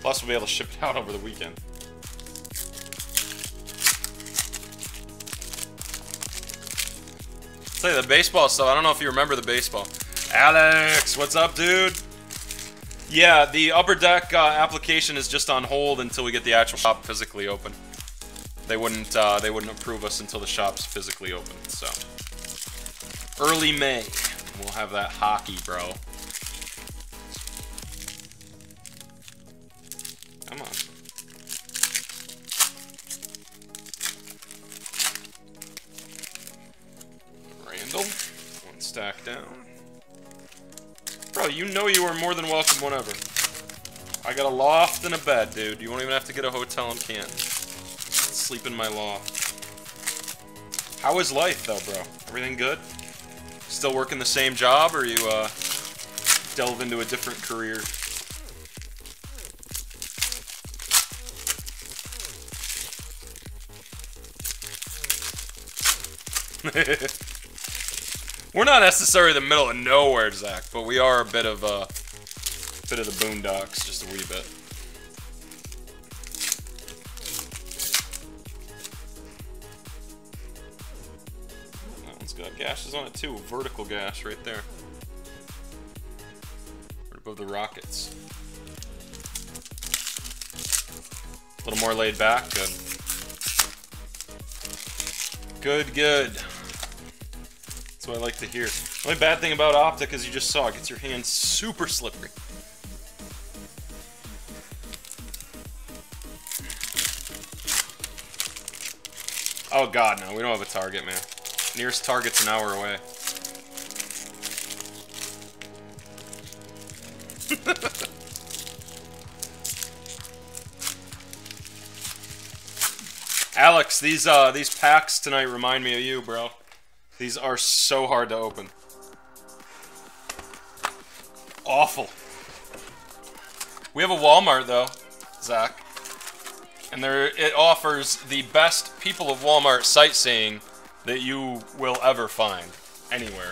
Plus, we'll be able to ship it out over the weekend. Say the baseball stuff. I don't know if you remember the baseball. Alex, what's up, dude? Yeah, the upper deck uh, application is just on hold until we get the actual shop physically open. They wouldn't uh, they wouldn't approve us until the shop's physically open. So early May, we'll have that hockey, bro. Bro, you are more than welcome whenever. I got a loft and a bed, dude. You won't even have to get a hotel in Canton. Sleep in my loft. How is life, though, bro? Everything good? Still working the same job, or you, uh, delve into a different career? [LAUGHS] We're not necessarily the middle of nowhere, Zach, but we are a bit of a bit of the boondocks, just a wee bit. That one's got gashes on it too. Vertical gash right there. Right above the rockets. A little more laid back, good. Good, good. That's what I like to hear. The only bad thing about Optic, as you just saw, it gets your hands super slippery. Oh god, no, we don't have a target, man. Nearest target's an hour away. [LAUGHS] Alex, these uh these packs tonight remind me of you, bro. These are so hard to open. Awful. We have a Walmart, though, Zach. And there, it offers the best people of Walmart sightseeing that you will ever find anywhere.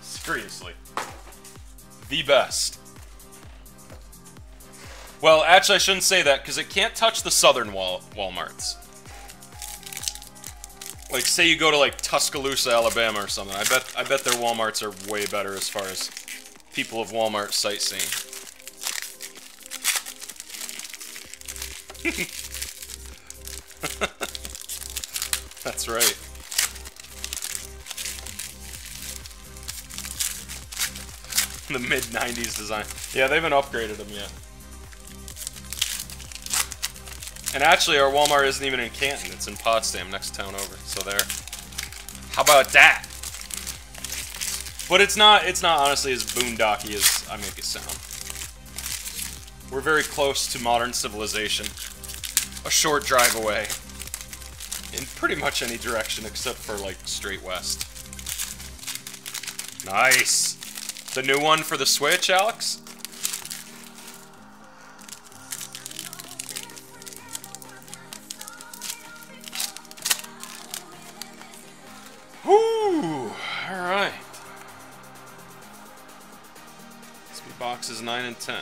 Seriously. The best. Well, actually, I shouldn't say that because it can't touch the southern Wal Walmarts like say you go to like Tuscaloosa, Alabama or something. I bet I bet their WalMarts are way better as far as people of Walmart sightseeing. [LAUGHS] That's right. the mid 90s design. Yeah, they haven't upgraded them yet. And actually, our Walmart isn't even in Canton. It's in Potsdam, next town over. So there. How about that? But it's not. It's not honestly as boondocky as I make it sound. We're very close to modern civilization. A short drive away. In pretty much any direction except for like straight west. Nice. The new one for the Switch, Alex? Alright. Let's be boxes 9 and 10.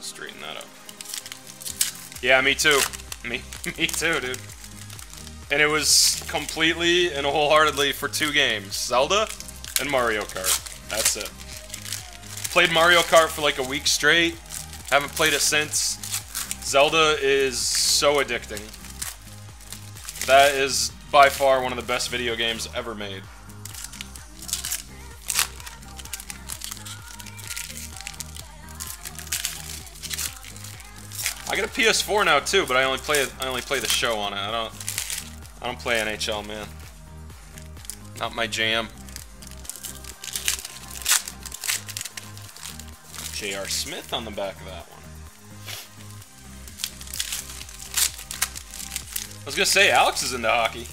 Straighten that up. Yeah, me too. Me, [LAUGHS] me too, dude. And it was completely and wholeheartedly for two games. Zelda and Mario Kart. That's it. Played Mario Kart for like a week straight. Haven't played it since. Zelda is so addicting. That is by far one of the best video games ever made. I got a PS4 now too, but I only play I only play the show on it. I don't I don't play NHL, man. Not my jam. J.R. Smith on the back of that one. I was gonna say Alex is into hockey.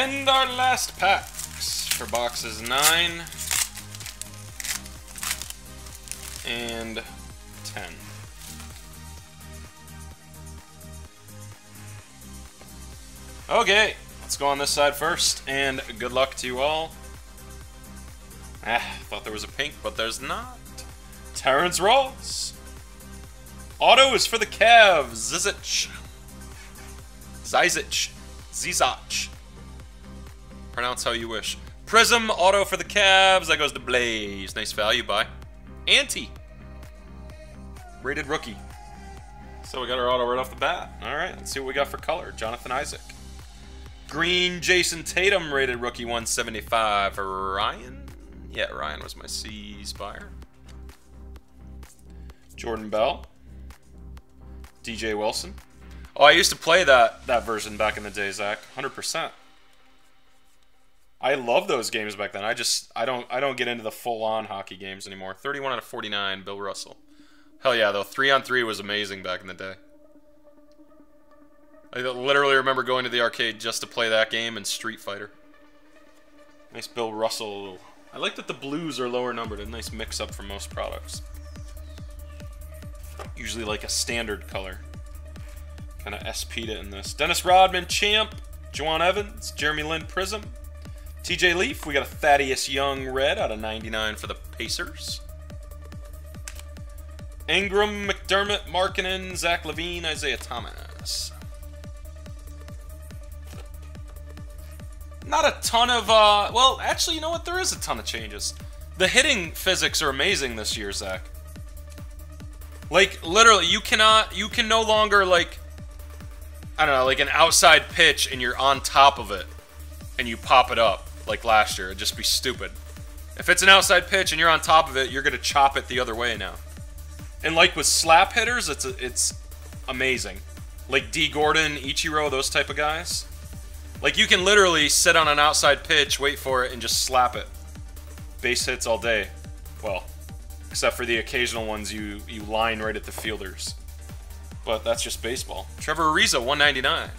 And our last packs for boxes 9 and 10. Okay, let's go on this side first, and good luck to you all. Ah, thought there was a pink, but there's not. Terrence Ross. Auto is for the Cavs. Zizic. Zizic. Zizac. Pronounce how you wish. Prism auto for the Cavs. That goes to Blaze. Nice value by Anti. Rated rookie. So we got our auto right off the bat. All right, let's see what we got for color. Jonathan Isaac. Green Jayson Tatum rated rookie 175 for Ryan. Yeah, Ryan was my C buyer. Jordan Bell. DJ Wilson. Oh, I used to play that that version back in the day, Zach. 100%. I love those games back then. I just I don't I don't get into the full on hockey games anymore. 31 out of 49, Bill Russell. Hell yeah, though. 3 on 3 was amazing back in the day. I literally remember going to the arcade just to play that game and Street Fighter. Nice Bill Russell. I like that the blues are lower numbered. A nice mix up for most products. Usually like a standard color. Kind of SP'd it in this. Dennis Rodman, Champ. Jawun Evans, Jeremy Lin, Prism. TJ Leaf, we got a Thaddeus Young red out of 99 for the Pacers. Ingram, McDermott, Markkanen, Zach LaVine, Isaiah Thomas. Not a ton of, uh, well, actually, you know what? There is a ton of changes. The hitting physics are amazing this year, Zach. Like, literally, you cannot, you can no longer, like, I don't know, like an outside pitch and you're on top of it and you pop it up like last year. It'd just be stupid. If it's an outside pitch and you're on top of it, you're to chop it the other way now. And like with slap hitters, it's, it's amazing. Like D. Gordon, Ichiro, those type of guys. Like, you can literally sit on an outside pitch, wait for it, and just slap it. Base hits all day. Well, except for the occasional ones you, you line right at the fielders. But that's just baseball. Trevor Ariza, 199.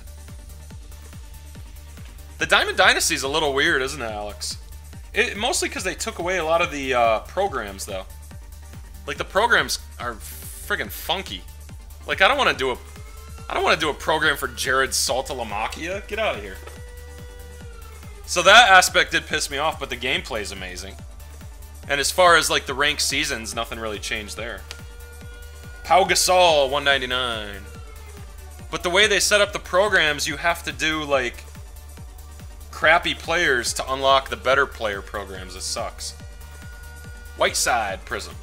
The Diamond Dynasty is a little weird, isn't it, Alex? It, mostly because they took away a lot of the uh, programs, though. Like, the programs are friggin' funky. Like, I don't want to do a I don't want to do a program for Jared Saltalamacchia. Get out of here. So that aspect did piss me off, but the gameplay is amazing. And as far as like the ranked seasons, nothing really changed there. Pau Gasol, 199. But the way they set up the programs, you have to do like crappy players to unlock the better player programs. It sucks. Whiteside Prism.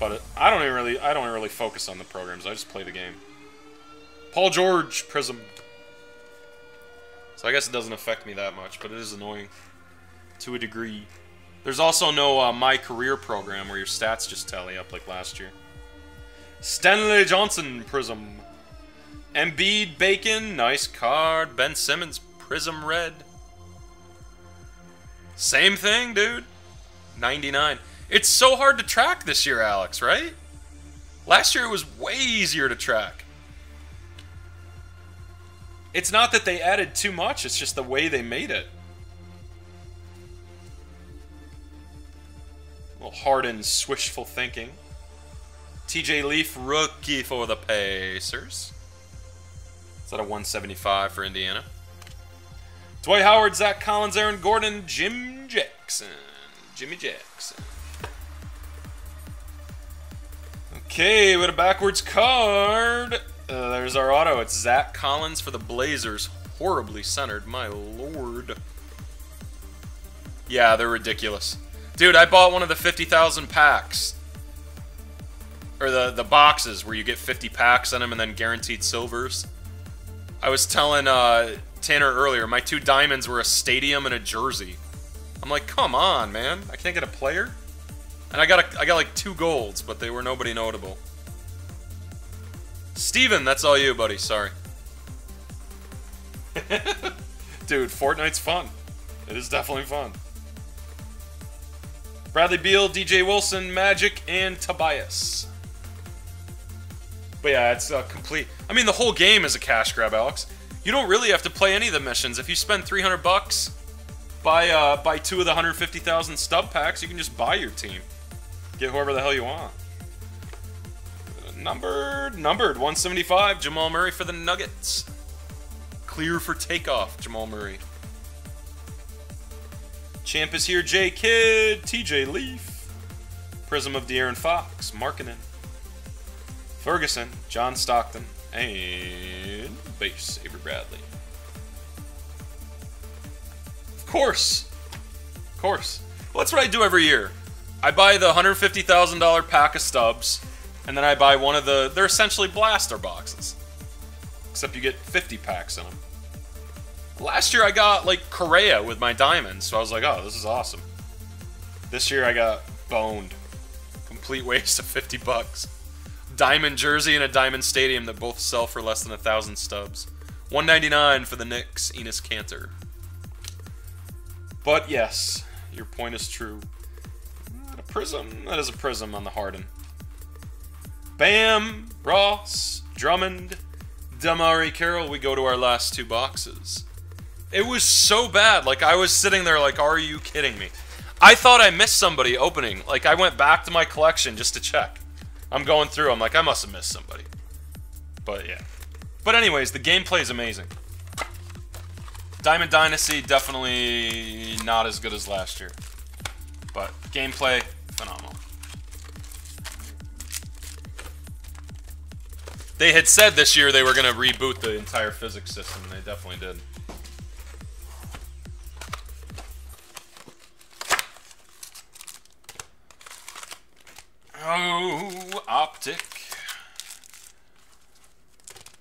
But I don't even really I don't really focus on the programs. I just play the game. Paul George Prism. So I guess it doesn't affect me that much, but it is annoying to a degree. There's also no uh, My Career program where your stats just tally up like last year. Stanley Johnson Prism. Embiid Bacon, nice card. Ben Simmons Prism Red. Same thing, dude. 99. It's so hard to track this year, Alex, right? Last year it was way easier to track. It's not that they added too much, it's just the way they made it. A little Harden swishful thinking. TJ Leaf, rookie for the Pacers. Is that a 175 for Indiana? Dwight Howard, Zach Collins, Aaron Gordon, Jim Jackson. Jimmy Jackson. Okay, with a backwards card. Uh, there's our auto. It's Zach Collins for the Blazers. horribly centered. My lord. Yeah, they're ridiculous. Dude, I bought one of the 50,000 packs. Or the, the boxes where you get 50 packs in them and then guaranteed silvers. I was telling uh, Tanner earlier, my two diamonds were a stadium and a jersey. I'm like, come on, man. I can't get a player? And I got a, I got like two golds, but they were nobody notable. Steven, that's all you, buddy. Sorry. [LAUGHS] Dude, Fortnite's fun. It is definitely fun. Bradley Beal, DJ Wilson, Magic, and Tobias. But yeah, it's a complete. I mean, the whole game is a cash grab, Alex. You don't really have to play any of the missions. If you spend 300 bucks, buy uh, buy two of the 150,000 stub packs, you can just buy your team. Get whoever the hell you want. Numbered, numbered, 175, Jamal Murray for the Nuggets. Clear for takeoff, Jamal Murray. Champ is here, J Kidd, TJ Leaf. Prism of De'Aaron Fox, Markkanen. Ferguson, John Stockton, and base, Avery Bradley. Of course. Of course. Well, that's what I do every year. I buy the $150,000 pack of stubs, and then I buy one of the. They're essentially blaster boxes. Except you get 50 packs in them. Last year I got like Correa with my diamonds, so I was like, oh, this is awesome. This year I got boned. Complete waste of 50 bucks. Diamond jersey and a diamond stadium that both sell for less than a thousand stubs. 199 for the Knicks, Enes Kanter. But yes, your point is true. A prism? That is a prism on the Harden. Bam, Ross, Drummond, DeMarre Carroll. We go to our last two boxes. It was so bad. Like, I was sitting there like, are you kidding me? I thought I missed somebody opening. Like, I went back to my collection just to check. I'm going through. I'm like, I must have missed somebody. But, yeah. But anyways, the gameplay is amazing. Diamond Dynasty, definitely not as good as last year. But gameplay, phenomenal. They had said this year they were going to reboot the entire physics system, and they definitely did. Oh, Optic.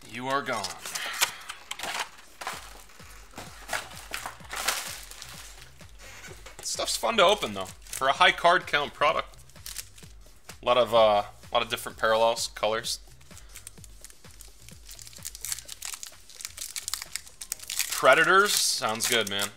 You are gone. Stuff's fun to open though. For a high card count product. A lot of uh, a lot of different parallels, colors. Predators sounds good, man.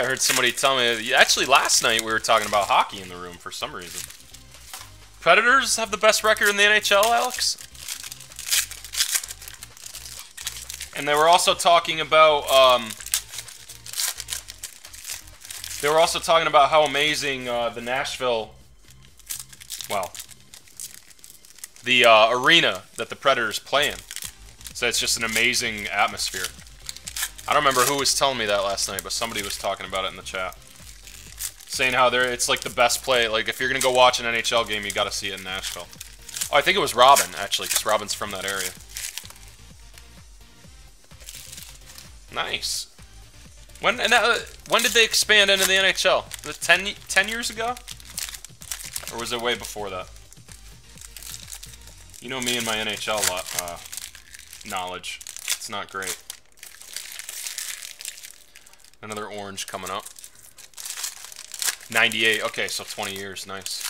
I heard somebody tell me. Actually, last night we were talking about hockey in the room for some reason. Predators have the best record in the NHL, Alex. And they were also talking about. Um, they were also talking about how amazing uh, the Nashville. Well, the uh, arena that the Predators play in. So it's just an amazing atmosphere. I don't remember who was telling me that last night, but somebody was talking about it in the chat. Saying how it's like the best play. Like, if you're going to go watch an NHL game, you got to see it in Nashville. Oh, I think it was Robin, actually, because Robin's from that area. Nice. When and that, when did they expand into the NHL? It 10, 10 years ago? Or was it way before that? You know me and my NHL uh, knowledge. It's not great. Another orange coming up. 98. Okay, so 20 years. Nice.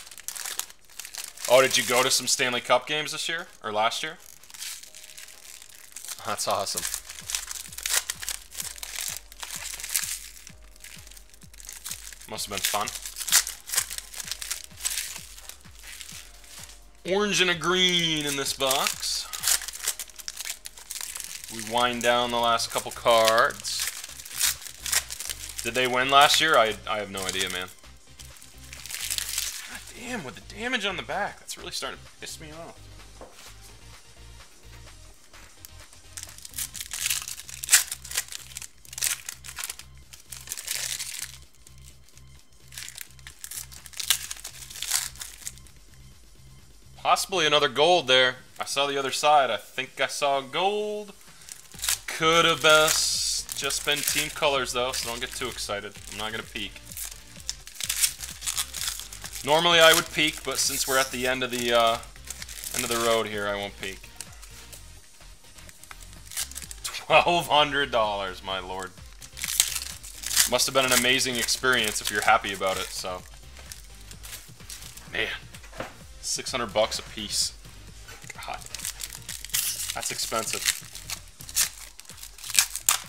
Oh, did you go to some Stanley Cup games this year? Or last year? [LAUGHS] That's awesome. Must have been fun. Orange and a green in this box. We wind down the last couple cards. Did they win last year? I, I have no idea, man. God damn, with the damage on the back, that's really starting to piss me off. Possibly another gold there. I saw the other side. I think I saw gold. Could have best just been team colors though, so don't get too excited. I'm not gonna peek. Normally I would peek, but since we're at the end of the uh, end of the road here, I won't peek. Twelve hundred dollars, my lord. Must have been an amazing experience if you're happy about it. So, man. 600 bucks a piece. God. That's expensive.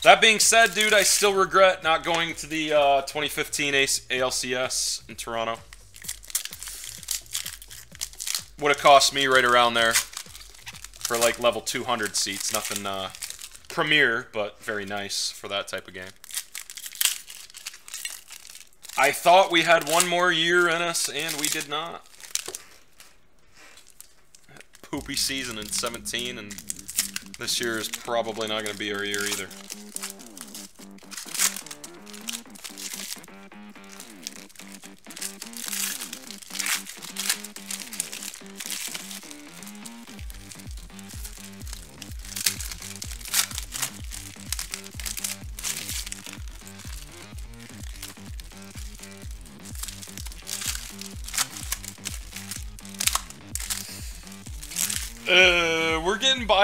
That being said, dude, I still regret not going to the uh, 2015 ALCS in Toronto. Would have cost me right around there for like level 200 seats. Nothing uh, premier, but very nice for that type of game. I thought we had one more year in us, and we did not poopy season in 17, and this year is probably not going to be our year either.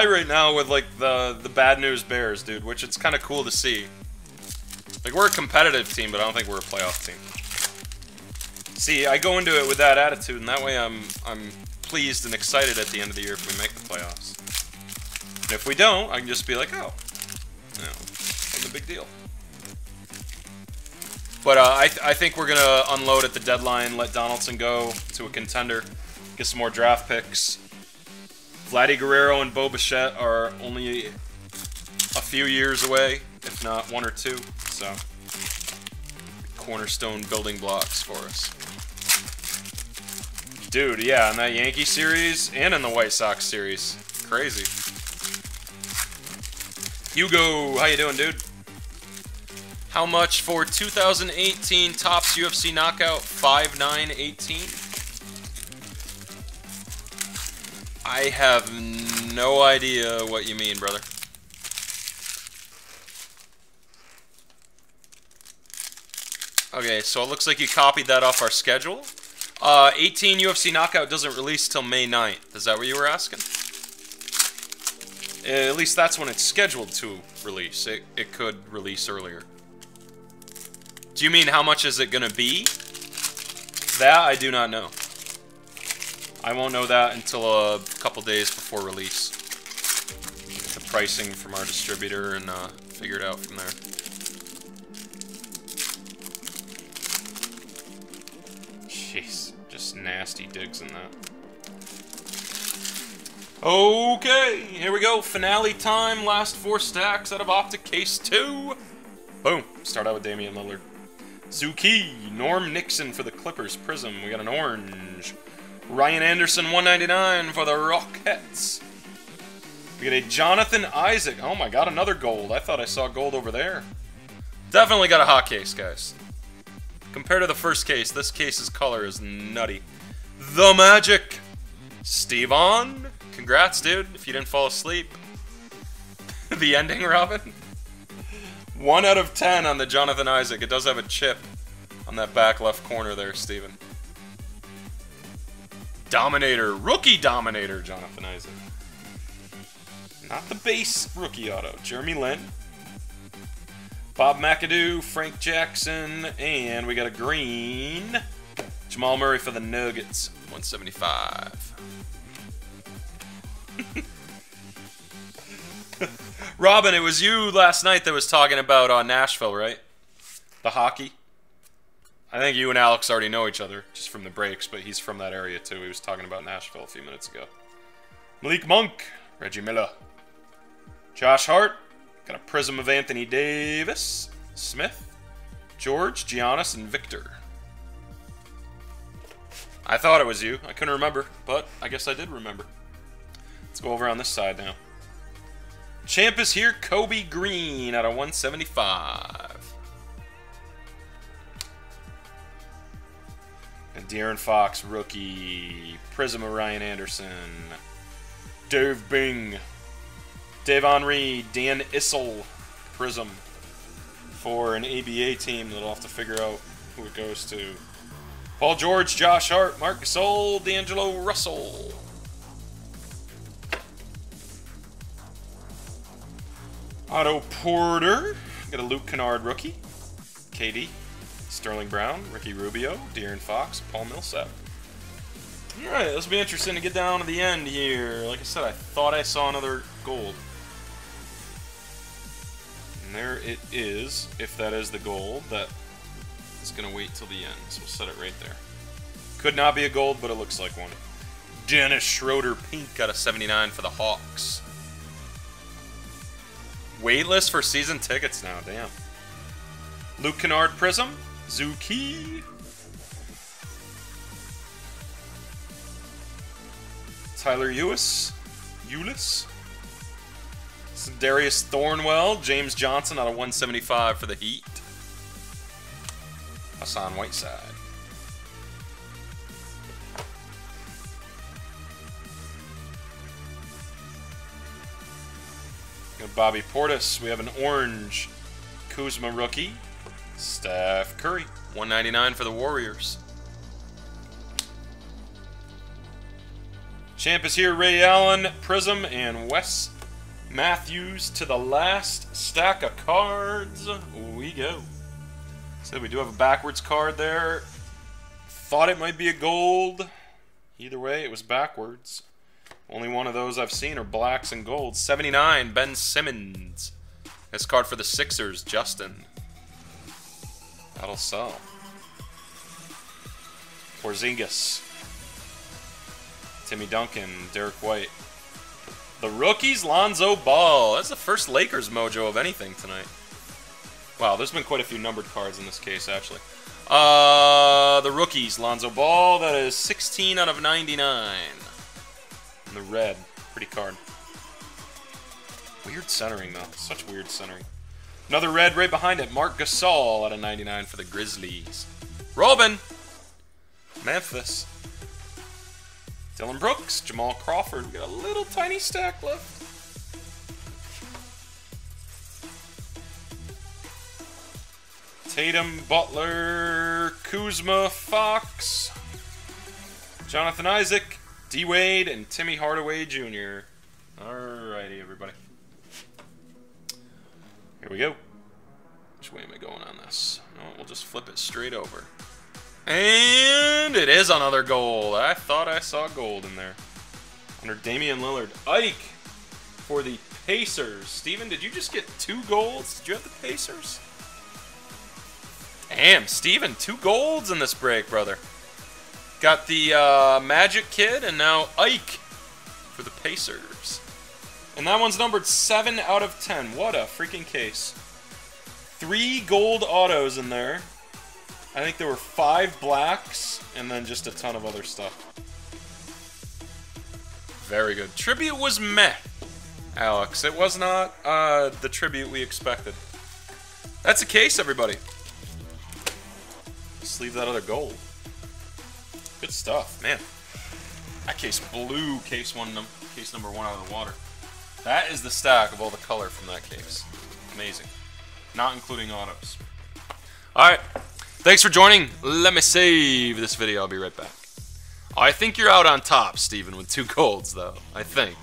Right now with like the the bad news Bears, dude, which it's kind of cool to see. Like we're a competitive team, but I don't think we're a playoff team. See, I go into it with that attitude, and that way I'm I'm pleased and excited at the end of the year if we make the playoffs. And if we don't, I can just be like, oh, know, what's the big deal? But uh, I, th I think we're gonna unload at the deadline, let Donaldson go to a contender, get some more draft picks, Vladdy Guerrero and Bo Bichette are only a few years away, if not one or two. So, cornerstone building blocks for us. Dude, yeah, in that Yankee series and in the White Sox series. Crazy. Hugo, how you doing, dude? How much for 2018 Topps UFC Knockout 5918? I have no idea what you mean, brother. Okay, so it looks like you copied that off our schedule. Uh, 18 UFC Knockout doesn't release till May 9th. Is that what you were asking? At least that's when it's scheduled to release. It, it could release earlier. Do you mean how much is it going to be? That I do not know. I won't know that until a couple days before release. Get the pricing from our distributor and uh, figure it out from there. Jeez, just nasty digs in that. Okay, here we go. Finale time. Last four stacks out of Optic Case 2. Boom. Start out with Damian Lillard. Zuki, Norm Nixon for the Clippers Prism. We got an orange. Ryan Anderson, 199 for the Rockets. We get a Jonathan Isaac. Oh my god, another gold. I thought I saw gold over there. Definitely got a hot case, guys. Compared to the first case, this case's color is nutty. The Magic. Steve on. Congrats, dude, if you didn't fall asleep. [LAUGHS] the ending, Robin. One out of ten on the Jonathan Isaac. It does have a chip on that back left corner there, Steven. Dominator, rookie Dominator, Jonathan Isaac. Not the base rookie auto. Jeremy Lin. Bob McAdoo, Frank Jackson, and we got a green. Jamal Murray for the Nuggets, 175. [LAUGHS] Robin, it was you last night that was talking about uh, Nashville, right? The hockey. I think you and Alex already know each other just from the breaks, but he's from that area too. He was talking about Nashville a few minutes ago. Malik Monk, Reggie Miller, Josh Hart, got a prism of Anthony Davis, Smith, George, Giannis, and Victor. I thought it was you. I couldn't remember, but I guess I did remember. Let's go over on this side now. Champ is here, Kobe Green out of 175. De'Aaron Fox, rookie. Prism of Ryan Anderson. Dave Bing. Dave Henry, Dan Issel, Prism. For an ABA team that'll have to figure out who it goes to. Paul George, Josh Hart, Marc Gasol, D'Angelo Russell. Otto Porter. Got a Luke Kennard rookie. KD. Sterling Brown, Ricky Rubio, De'Aaron Fox, Paul Millsap. Alright, this will be interesting to get down to the end here. Like I said, I thought I saw another gold. And there it is, if that is the gold. That is going to wait till the end, so we'll set it right there. Could not be a gold, but it looks like one. Dennis Schroeder pink got a 79 for the Hawks. Waitlist for season tickets now, damn. Luke Kennard Prism, Zuki. Tyler Ulis, Ulis. Darius Thornwell, James Johnson out of 175 for the Heat. Hassan Whiteside. Bobby Portis. We have an orange Kuzma rookie. Steph Curry. 199 for the Warriors. Champ is here. Ray Allen, Prism, and Wes Matthews to the last stack of cards. We go. So we do have a backwards card there. Thought it might be a gold. Either way, it was backwards. Only one of those I've seen are blacks and golds. 79, Ben Simmons. This card for the Sixers, Justin. That'll sell. Porzingis. Timmy Duncan, Derrick White. The rookies, Lonzo Ball. That's the first Lakers mojo of anything tonight. Wow, there's been quite a few numbered cards in this case, actually. Uh, the rookies, Lonzo Ball. That is 16 out of 99. And the red. Pretty card. Weird centering, though. Such weird centering. Another red right behind it. Marc Gasol out of 99 for the Grizzlies. Robin! Memphis. Dillon Brooks. Jamal Crawford. We got a little tiny stack left. Tatum, Butler, Kuzma, Fox, Jonathan Isaac, D Wade, and Timmy Hardaway Jr. Alrighty, everybody. Here we go. Which way am I going on this? No, we'll just flip it straight over. And it is another gold. I thought I saw gold in there. Under Damian Lillard. Ike for the Pacers. Steven, did you just get two golds? Did you have the Pacers? Damn, Steven, two golds in this break, brother. Got the uh, Magic Kid and now Ike for the Pacers. And that one's numbered 7 out of 10. What a freaking case. Three gold autos in there. I think there were five blacks and then just a ton of other stuff. Very good. Tribute was meh, Alex. It was not uh, the tribute we expected. That's a case, everybody. Just leave that other gold. Good stuff, man. That case blew case one, num case number one out of the water. That is the stack of all the color from that case. Amazing. Not including autos. Alright. Thanks for joining. Let me save this video. I'll be right back. I think you're out on top, Steven, with two [LAUGHS] golds, though. I think.